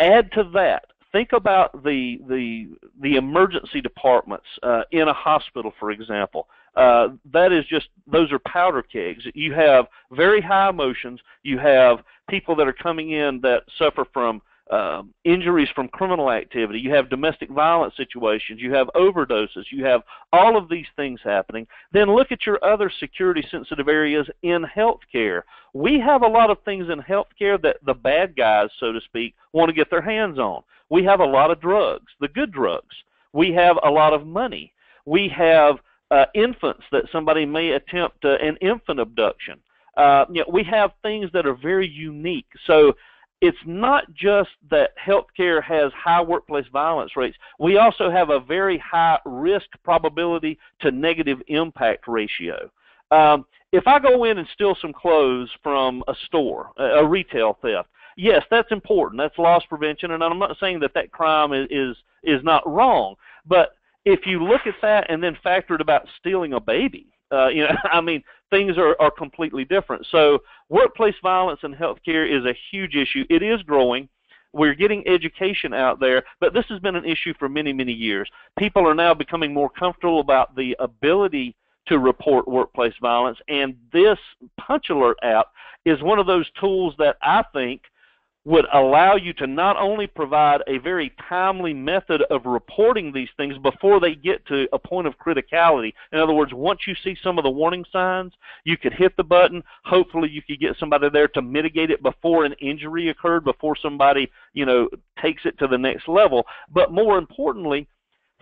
add to that think about the the the emergency departments uh, in a hospital, for example. Uh, that is just those are powder kegs. You have very high emotions. You have people that are coming in that suffer from um, injuries from criminal activity. You have domestic violence situations. You have overdoses. You have all of these things happening. Then look at your other security sensitive areas in healthcare. We have a lot of things in healthcare that the bad guys, so to speak, want to get their hands on. We have a lot of drugs, the good drugs. We have a lot of money. We have uh, infants that somebody may attempt uh, an infant abduction. Uh, you know, we have things that are very unique. So it's not just that healthcare has high workplace violence rates. We also have a very high risk probability to negative impact ratio. Um, if I go in and steal some clothes from a store, a retail theft, yes, that's important. That's loss prevention, and I'm not saying that that crime is is, is not wrong. But if you look at that and then factor it about stealing a baby, uh, you know, I mean, things are, are completely different. So, workplace violence in healthcare is a huge issue. It is growing. We're getting education out there, but this has been an issue for many, many years. People are now becoming more comfortable about the ability to report workplace violence, and this Punch Alert app is one of those tools that I think would allow you to not only provide a very timely method of reporting these things before they get to a point of criticality. In other words, once you see some of the warning signs, you could hit the button. Hopefully, you could get somebody there to mitigate it before an injury occurred, before somebody, you know, takes it to the next level. But more importantly,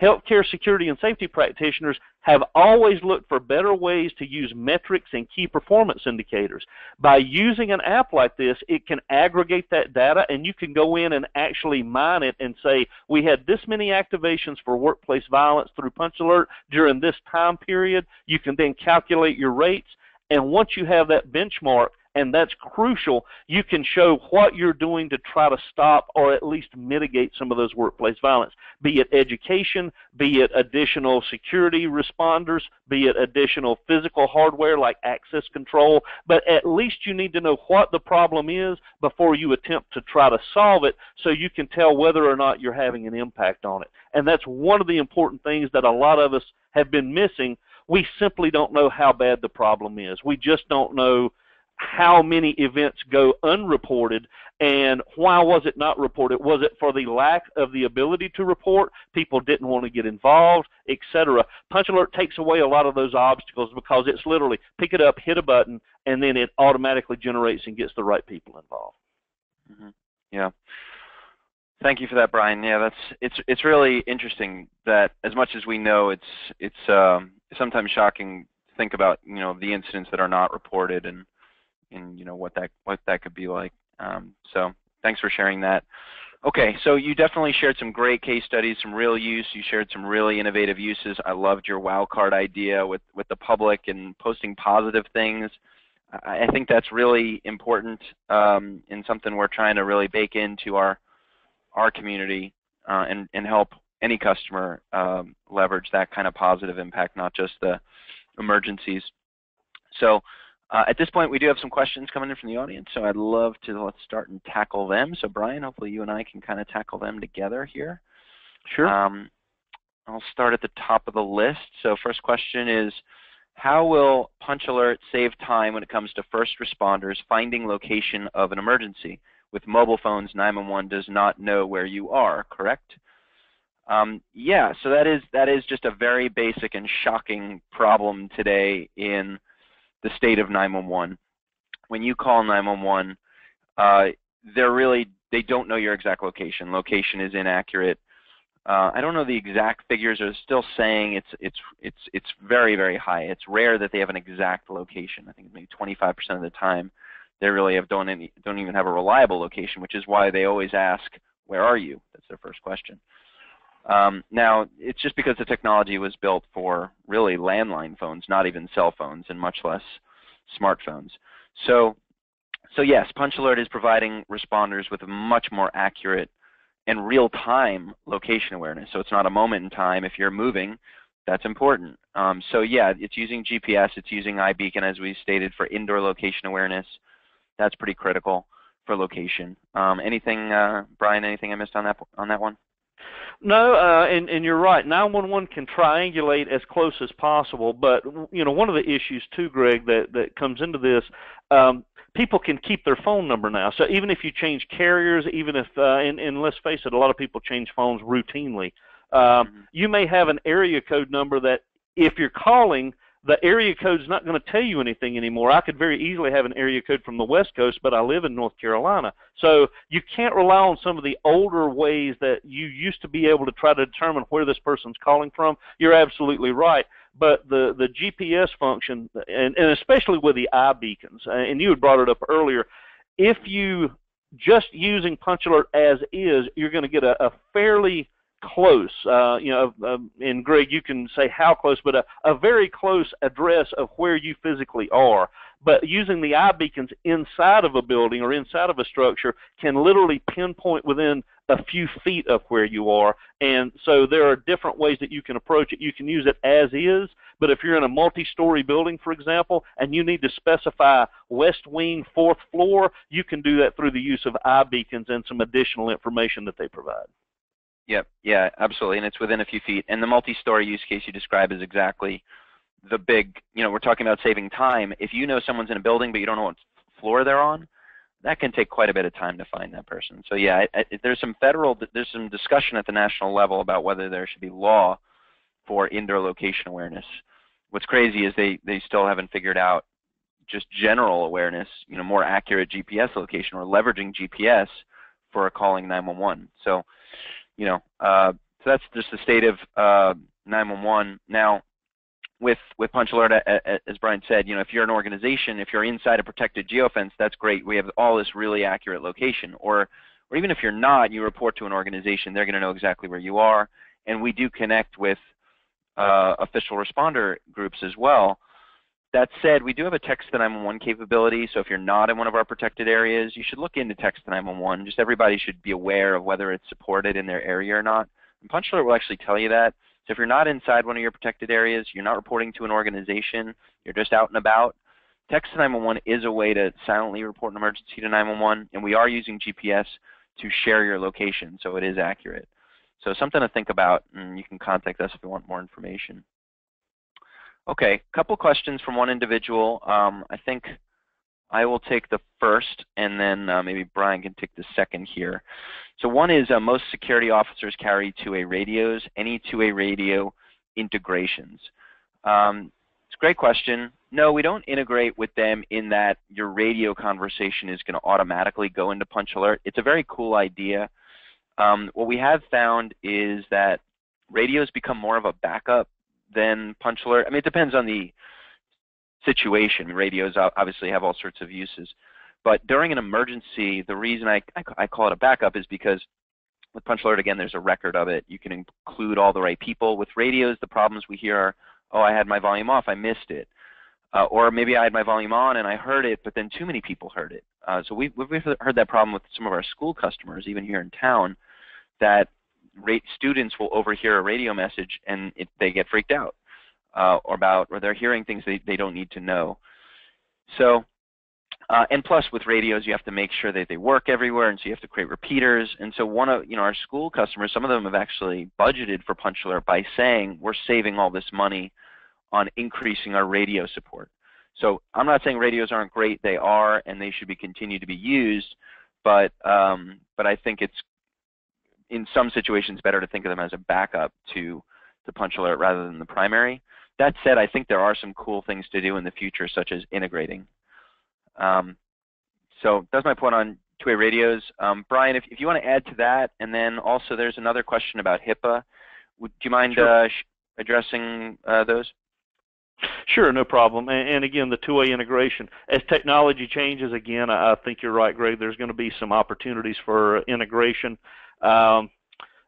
Healthcare security and safety practitioners have always looked for better ways to use metrics and key performance indicators. By using an app like this, it can aggregate that data and you can go in and actually mine it and say, we had this many activations for workplace violence through Punch Alert during this time period. You can then calculate your rates. And once you have that benchmark, and that's crucial. You can show what you're doing to try to stop or at least mitigate some of those workplace violence, be it education, be it additional security responders, be it additional physical hardware like access control, but at least you need to know what the problem is before you attempt to try to solve it so you can tell whether or not you're having an impact on it. And that's one of the important things that a lot of us have been missing we simply don't know how bad the problem is. We just don't know how many events go unreported and why was it not reported? Was it for the lack of the ability to report? People didn't want to get involved, etc. Punch Alert takes away a lot of those obstacles because it's literally pick it up, hit a button, and then it automatically generates and gets the right people involved. Mm-hmm. Yeah. Thank you for that, Bryan. Yeah, that's it's it's really interesting that as much as we know, it's it's um, sometimes shocking to think about you know the incidents that are not reported and and you know what that what that could be like. Um, so thanks for sharing that. Okay, so you definitely shared some great case studies, some real use. You shared some really innovative uses. I loved your wow card idea with, with the public and posting positive things. I, I think that's really important um, and something we're trying to really bake into our our community uh, and, and help any customer um, leverage that kind of positive impact, not just the emergencies. So uh, at this point, we do have some questions coming in from the audience, so I'd love to let's start and tackle them. So Bryan, hopefully you and I can kind of tackle them together here. Sure. Um, I'll start at the top of the list. So first question is, how will Punch Alert save time when it comes to first responders finding location of an emergency? With mobile phones, 911 does not know where you are, correct? Um, yeah, so that is that is just a very basic and shocking problem today in the state of 911. When you call 911, uh, they're really they don't know your exact location. Location is inaccurate. Uh, I don't know the exact figures. They're still saying it's it's it's it's very very high. It's rare that they have an exact location. I think maybe 25% of the time they really have don't any, don't even have a reliable location, which is why they always ask, "Where are you?" That's their first question. Um, now, it's just because the technology was built for really landline phones, not even cell phones, and much less smartphones. So, so yes, Punch Alert is providing responders with a much more accurate and real-time location awareness. So it's not a moment in time. If you're moving, that's important. Um, so yeah, it's using GPS, it's using iBeacon as we stated for indoor location awareness. That's pretty critical for location. Um, anything, uh, Bryan? Anything I missed on that on that one? No, uh, and and you're right. 911 can triangulate as close as possible, but you know one of the issues too, Greg, that that comes into this. Um, people can keep their phone number now. So even if you change carriers, even if, uh, and, and let's face it, a lot of people change phones routinely. Um, mm-hmm. You may have an area code number that if you're calling, the area code's not going to tell you anything anymore. I could very easily have an area code from the West Coast, but I live in North Carolina. So you can't rely on some of the older ways that you used to be able to try to determine where this person's calling from. You're absolutely right. But the, the GPS function, and, and especially with the iBeacons, uh, and you had brought it up earlier, if you just using Punch Alert as is, you're going to get a, a fairly close, uh, you know, uh, and Greg, you can say how close, but a, a very close address of where you physically are. But using the iBeacons inside of a building or inside of a structure can literally pinpoint within a few feet of where you are. And so there are different ways that you can approach it. You can use it as is, but if you're in a multi-story building, for example, and you need to specify west wing, fourth floor, you can do that through the use of iBeacons and some additional information that they provide. Yep. Yeah, absolutely. And it's within a few feet. And the multi-story use case you describe is exactly the big, you know, we're talking about saving time. If you know someone's in a building but you don't know what floor they're on, that can take quite a bit of time to find that person. So yeah, I, I, there's some federal, there's some discussion at the national level about whether there should be law for indoor location awareness. What's crazy is they, they still haven't figured out just general awareness, you know, more accurate GPS location or leveraging GPS for calling 911. So you know, uh, so that's just the state of uh, 911. Now, with with Punch Alert, as Bryan said, you know, if you're an organization, if you're inside a protected geofence, that's great. We have all this really accurate location. Or, or even if you're not, you report to an organization, they're going to know exactly where you are. And we do connect with uh, official responder groups as well. That said, we do have a text to 911 capability, so if you're not in one of our protected areas, you should look into text to 911. Just everybody should be aware of whether it's supported in their area or not. And Punch Alert will actually tell you that. So if you're not inside one of your protected areas, you're not reporting to an organization, you're just out and about, text to 911 is a way to silently report an emergency to 911, and we are using GPS to share your location, so it is accurate. So something to think about, and you can contact us if you want more information. Okay, a couple questions from one individual. Um, I think I will take the first, and then uh, maybe Bryan can take the second here. So one is uh, most security officers carry two-way radios. Any two-way radio integrations? Um, it's a great question. No, we don't integrate with them in that your radio conversation is going to automatically go into Punch Alert. It's a very cool idea. Um, what we have found is that radios become more of a backup than Punch Alert. I mean, it depends on the situation. Radios obviously have all sorts of uses. But during an emergency, the reason I, I, I call it a backup is because with Punch Alert, again, there's a record of it. You can include all the right people. With radios, the problems we hear are, oh, I had my volume off, I missed it. Uh, or maybe I had my volume on and I heard it, but then too many people heard it. Uh, so we've, we've heard that problem with some of our school customers, even here in town, that students will overhear a radio message and it, they get freaked out uh, or about, or they're hearing things they, they don't need to know. So, uh, and plus with radios, you have to make sure that they work everywhere, and so you have to create repeaters. And so one of you know our school customers, some of them have actually budgeted for Punch Alert by saying we're saving all this money on increasing our radio support. So I'm not saying radios aren't great; they are, and they should be continued to be used. But um, but I think it's in some situations better to think of them as a backup to to Punch Alert rather than the primary. That said, I think there are some cool things to do in the future, such as integrating. Um, so that's my point on two-way radios. Um, Bryan, if, if you want to add to that, and then also there's another question about HIPAA. Would, do you mind sure. uh, addressing uh, those? Sure, no problem. And, and again, the two-way integration. As technology changes, again, I, I think you're right, Greg. There's going to be some opportunities for integration. Um,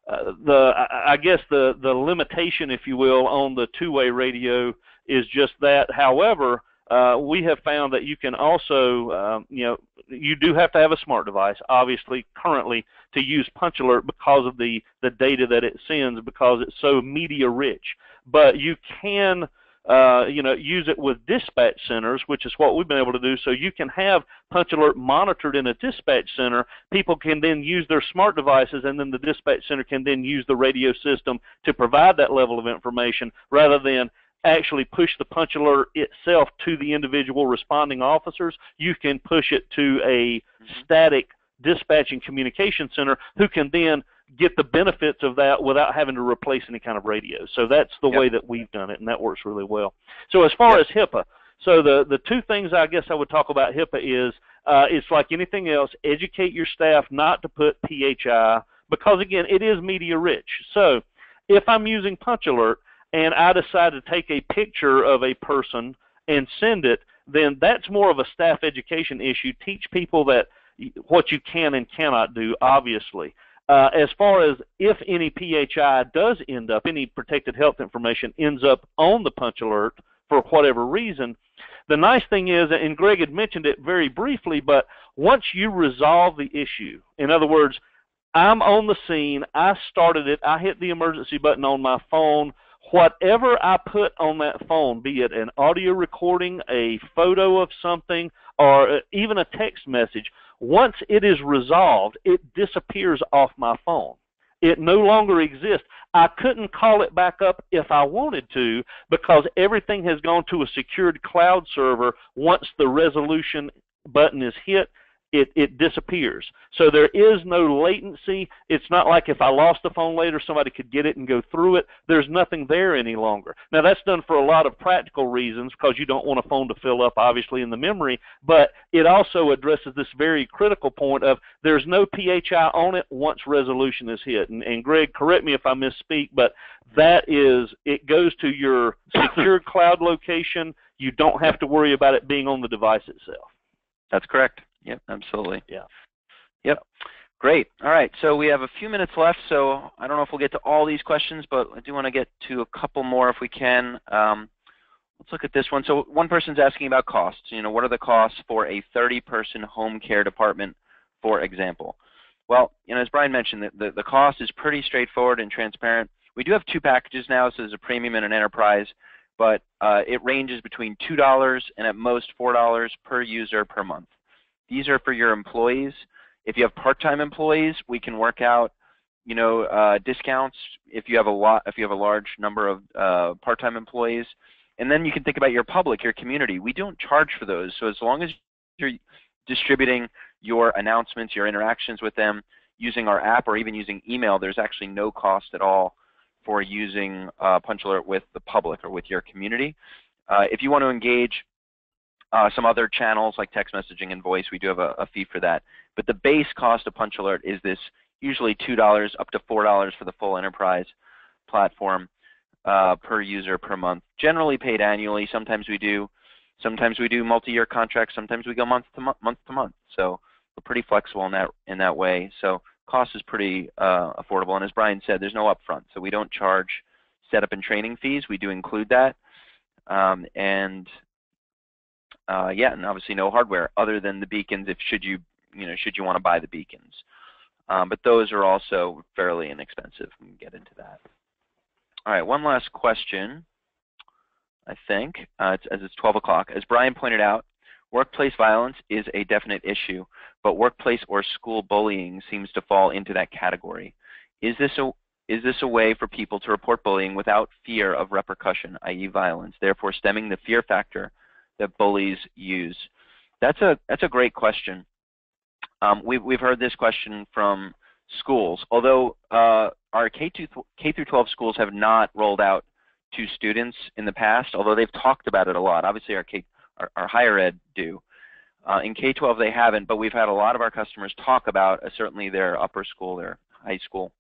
uh, the I guess the the limitation, if you will, on the two-way radio is just that. However, uh, we have found that you can also, um, you know, you do have to have a smart device, obviously, currently to use Punch Alert because of the the data that it sends because it's so media rich. But you can uh, you know, use it with dispatch centers, which is what we've been able to do. So you can have Punch Alert monitored in a dispatch center. People can then use their smart devices, and then the dispatch center can then use the radio system to provide that level of information rather than actually push the punch alert itself to the individual responding officers. You can push it to a mm-hmm. static dispatching communication center who can then get the benefits of that without having to replace any kind of radio. So that's the yep. way that we've done it, and that works really well. So as far yep. as HIPAA, so the the two things I guess I would talk about HIPAA is uh, it's like anything else. Educate your staff not to put PHI because again it is media rich. So if I'm using Punch Alert and I decide to take a picture of a person and send it, then that's more of a staff education issue. Teach people that what you can and cannot do, obviously. Uh, as far as if any PHI does end up, any protected health information ends up on the punch alert for whatever reason, the nice thing is, and Greg had mentioned it very briefly, but once you resolve the issue, in other words, I'm on the scene, I started it, I hit the emergency button on my phone, whatever I put on that phone, be it an audio recording, a photo of something, or even a text message, once it is resolved, it disappears off my phone. It no longer exists. I couldn't call it back up if I wanted to because everything has gone to a secured cloud server once the resolution button is hit it, it disappears. So there is no latency. It's not like if I lost the phone later, somebody could get it and go through it. There's nothing there any longer. Now, that's done for a lot of practical reasons because you don't want a phone to fill up, obviously, in the memory, but it also addresses this very critical point of there's no PHI on it once resolution is hit. And, and Greg, correct me if I misspeak, but that is, it goes to your secure cloud location. You don't have to worry about it being on the device itself. That's correct. Yep, absolutely. Yeah. Yep. Great. All right. So we have a few minutes left. So I don't know if we'll get to all these questions, but I do want to get to a couple more if we can. Um, let's look at this one. So one person's asking about costs. You know, what are the costs for a 30-person home care department, for example? Well, you know, as Bryan mentioned, the, the, the cost is pretty straightforward and transparent. We do have two packages now, so there's a premium and an enterprise, but uh, it ranges between $2 and at most $4 per user per month. These are for your employees. If you have part-time employees, we can work out, you know, uh, discounts if you have a lot, if you have a large number of uh, part-time employees. And then you can think about your public, your community. We don't charge for those. So as long as you're distributing your announcements, your interactions with them using our app or even using email, there's actually no cost at all for using uh, Punch Alert with the public or with your community. Uh, if you want to engage uh, some other channels like text messaging and voice, we do have a, a, fee for that. But the base cost of Punch Alert is this usually $2 up to $4 for the full enterprise platform uh, per user per month. Generally paid annually. Sometimes we do sometimes we do multi-year contracts. Sometimes we go month to month, month to month. So we're pretty flexible in that in that way. So cost is pretty uh, affordable. And as Bryan said, there's no upfront, so we don't charge setup and training fees. We do include that, um, and uh, yeah, and obviously no hardware other than the beacons. If should you you know should you want to buy the beacons, um, but those are also fairly inexpensive. We can get into that. All right, one last question. I think uh, it's, as it's 12 o'clock. As Bryan pointed out, workplace violence is a definite issue, but workplace or school bullying seems to fall into that category. Is this a is this a way for people to report bullying without fear of repercussion, i.e. violence, therefore stemming the fear factor that bullies use? That's a, that's a great question. Um, we've, we've heard this question from schools, although uh, our K, two K through 12 schools have not rolled out to students in the past, although they've talked about it a lot. Obviously, our, K, our, our higher ed do. Uh, in K-12, they haven't, but we've had a lot of our customers talk about uh, certainly their upper school, their high school,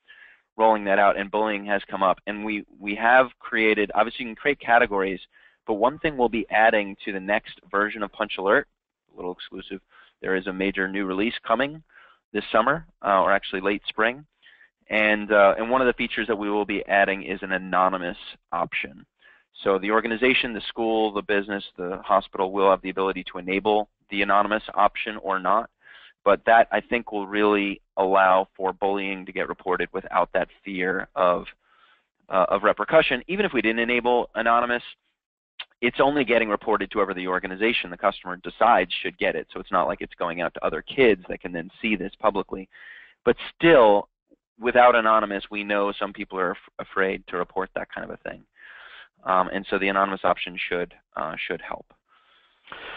rolling that out, and bullying has come up. And we, we have created, obviously you can create categories, but one thing we'll be adding to the next version of Punch Alert, a little exclusive, there is a major new release coming this summer, uh, or actually late spring. And, uh, and one of the features that we will be adding is an anonymous option. So the organization, the school, the business, the hospital will have the ability to enable the anonymous option or not. But that I think will really allow for bullying to get reported without that fear of uh, of repercussion. Even if we didn't enable anonymous, it's only getting reported to whoever the organization the customer decides should get it. So it's not like it's going out to other kids that can then see this publicly. But still, without anonymous, we know some people are afraid to report that kind of a thing. Um, and so the anonymous option should uh, should help.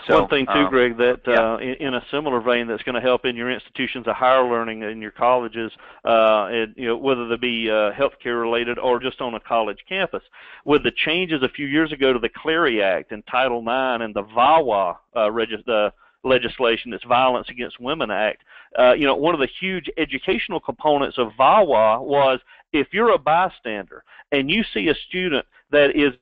So, One thing too, um, Greg, that yeah. uh, in, in, a similar vein, that's going to help in your institutions of higher learning in your colleges, uh, and, you know, whether they be uh, healthcare related or just on a college campus. With the changes a few years ago to the Clery Act and Title IX and the VAWA uh, regis- uh, legislation, that's Violence Against Women Act, uh, you know, one of the huge educational components of VAWA was if you're a bystander and you see a student that is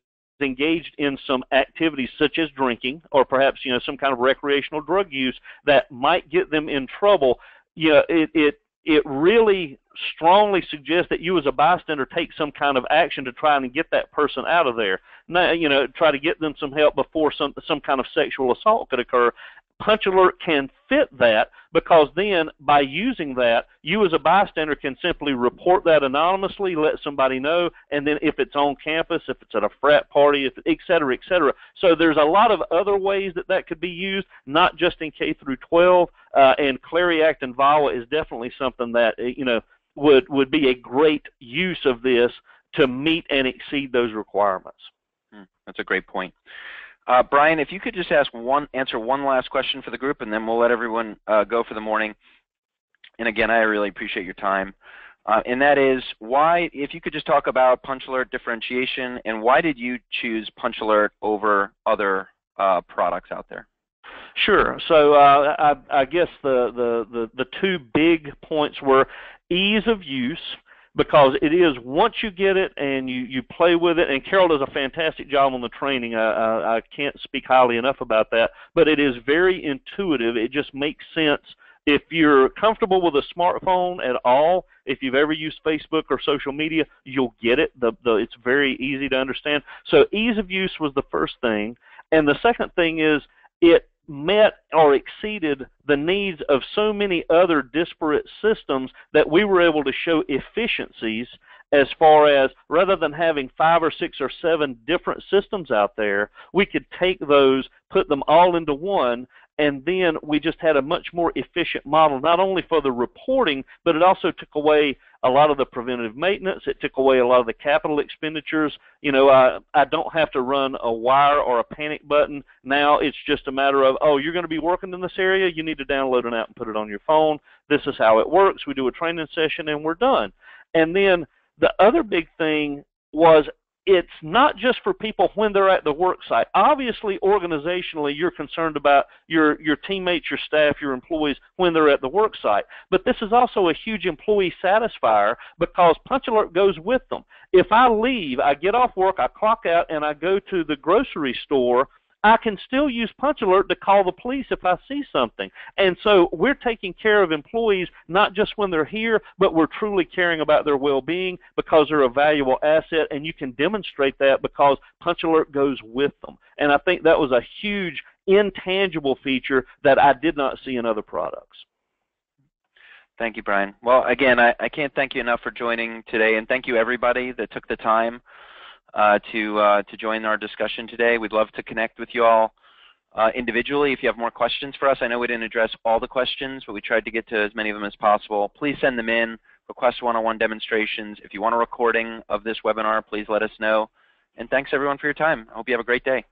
engaged in some activities such as drinking or perhaps you know some kind of recreational drug use that might get them in trouble you know it it it really strongly suggests that you as a bystander take some kind of action to try and get that person out of there. Now you know try to get them some help before some some kind of sexual assault could occur Punch Alert can fit that because then by using that, you as a bystander can simply report that anonymously, let somebody know, and then if it's on campus, if it's at a frat party, if, et cetera, et cetera. So there's a lot of other ways that that could be used, not just in K through 12. Uh, and Clery Act and VAWA is definitely something that you know would would be a great use of this to meet and exceed those requirements. Hmm, that's a great point. Uh, Bryan, if you could just ask one, answer one last question for the group, and then we'll let everyone uh, go for the morning. And again, I really appreciate your time. Uh, and that is why, if you could just talk about Punch Alert differentiation, and why did you choose Punch Alert over other uh, products out there? Sure. So uh, I, I, guess the, the, the, the two big points were ease of use because it is once you get it and you you play with it and carol does a fantastic job on the training. I, I i can't speak highly enough about that but it is very intuitive. It just makes sense. If you're comfortable with a smartphone at all if you've ever used facebook or social media you'll get it. The, the it's very easy to understand. So ease of use was the first thing. And the second thing is it met or exceeded the needs of so many other disparate systems that we were able to show efficiencies as far as rather than having five or six or seven different systems out there, we could take those, put them all into one, and then we just had a much more efficient model, not only for the reporting, but it also took away a lot of the preventative maintenance. It took away a lot of the capital expenditures. You know, I, I don't have to run a wire or a panic button. Now it's just a matter of, oh, you're going to be working in this area. You need to download an app and put it on your phone. This is how it works. We do a training session and we're done. And then the other big thing was it's not just for people when they're at the work site. Obviously, organizationally, you're concerned about your, your teammates, your staff, your employees when they're at the work site. But this is also a huge employee satisfier because Punch Alert goes with them. If I leave, I get off work, I clock out, and I go to the grocery store, I can still use Punch Alert to call the police if I see something. And so we're taking care of employees not just when they're here, but we're truly caring about their well-being because they're a valuable asset, and you can demonstrate that because Punch Alert goes with them. And I think that was a huge intangible feature that I did not see in other products. Thank you, Bryan. Well, again, I, I can't thank you enough for joining today, and thank you everybody that took the time uh, to uh, to join our discussion today. We'd love to connect with you all uh, individually if you have more questions for us. I know we didn't address all the questions, but we tried to get to as many of them as possible. Please send them in. Request one-on-one demonstrations. If you want a recording of this webinar, please let us know. And thanks everyone for your time. I hope you have a great day.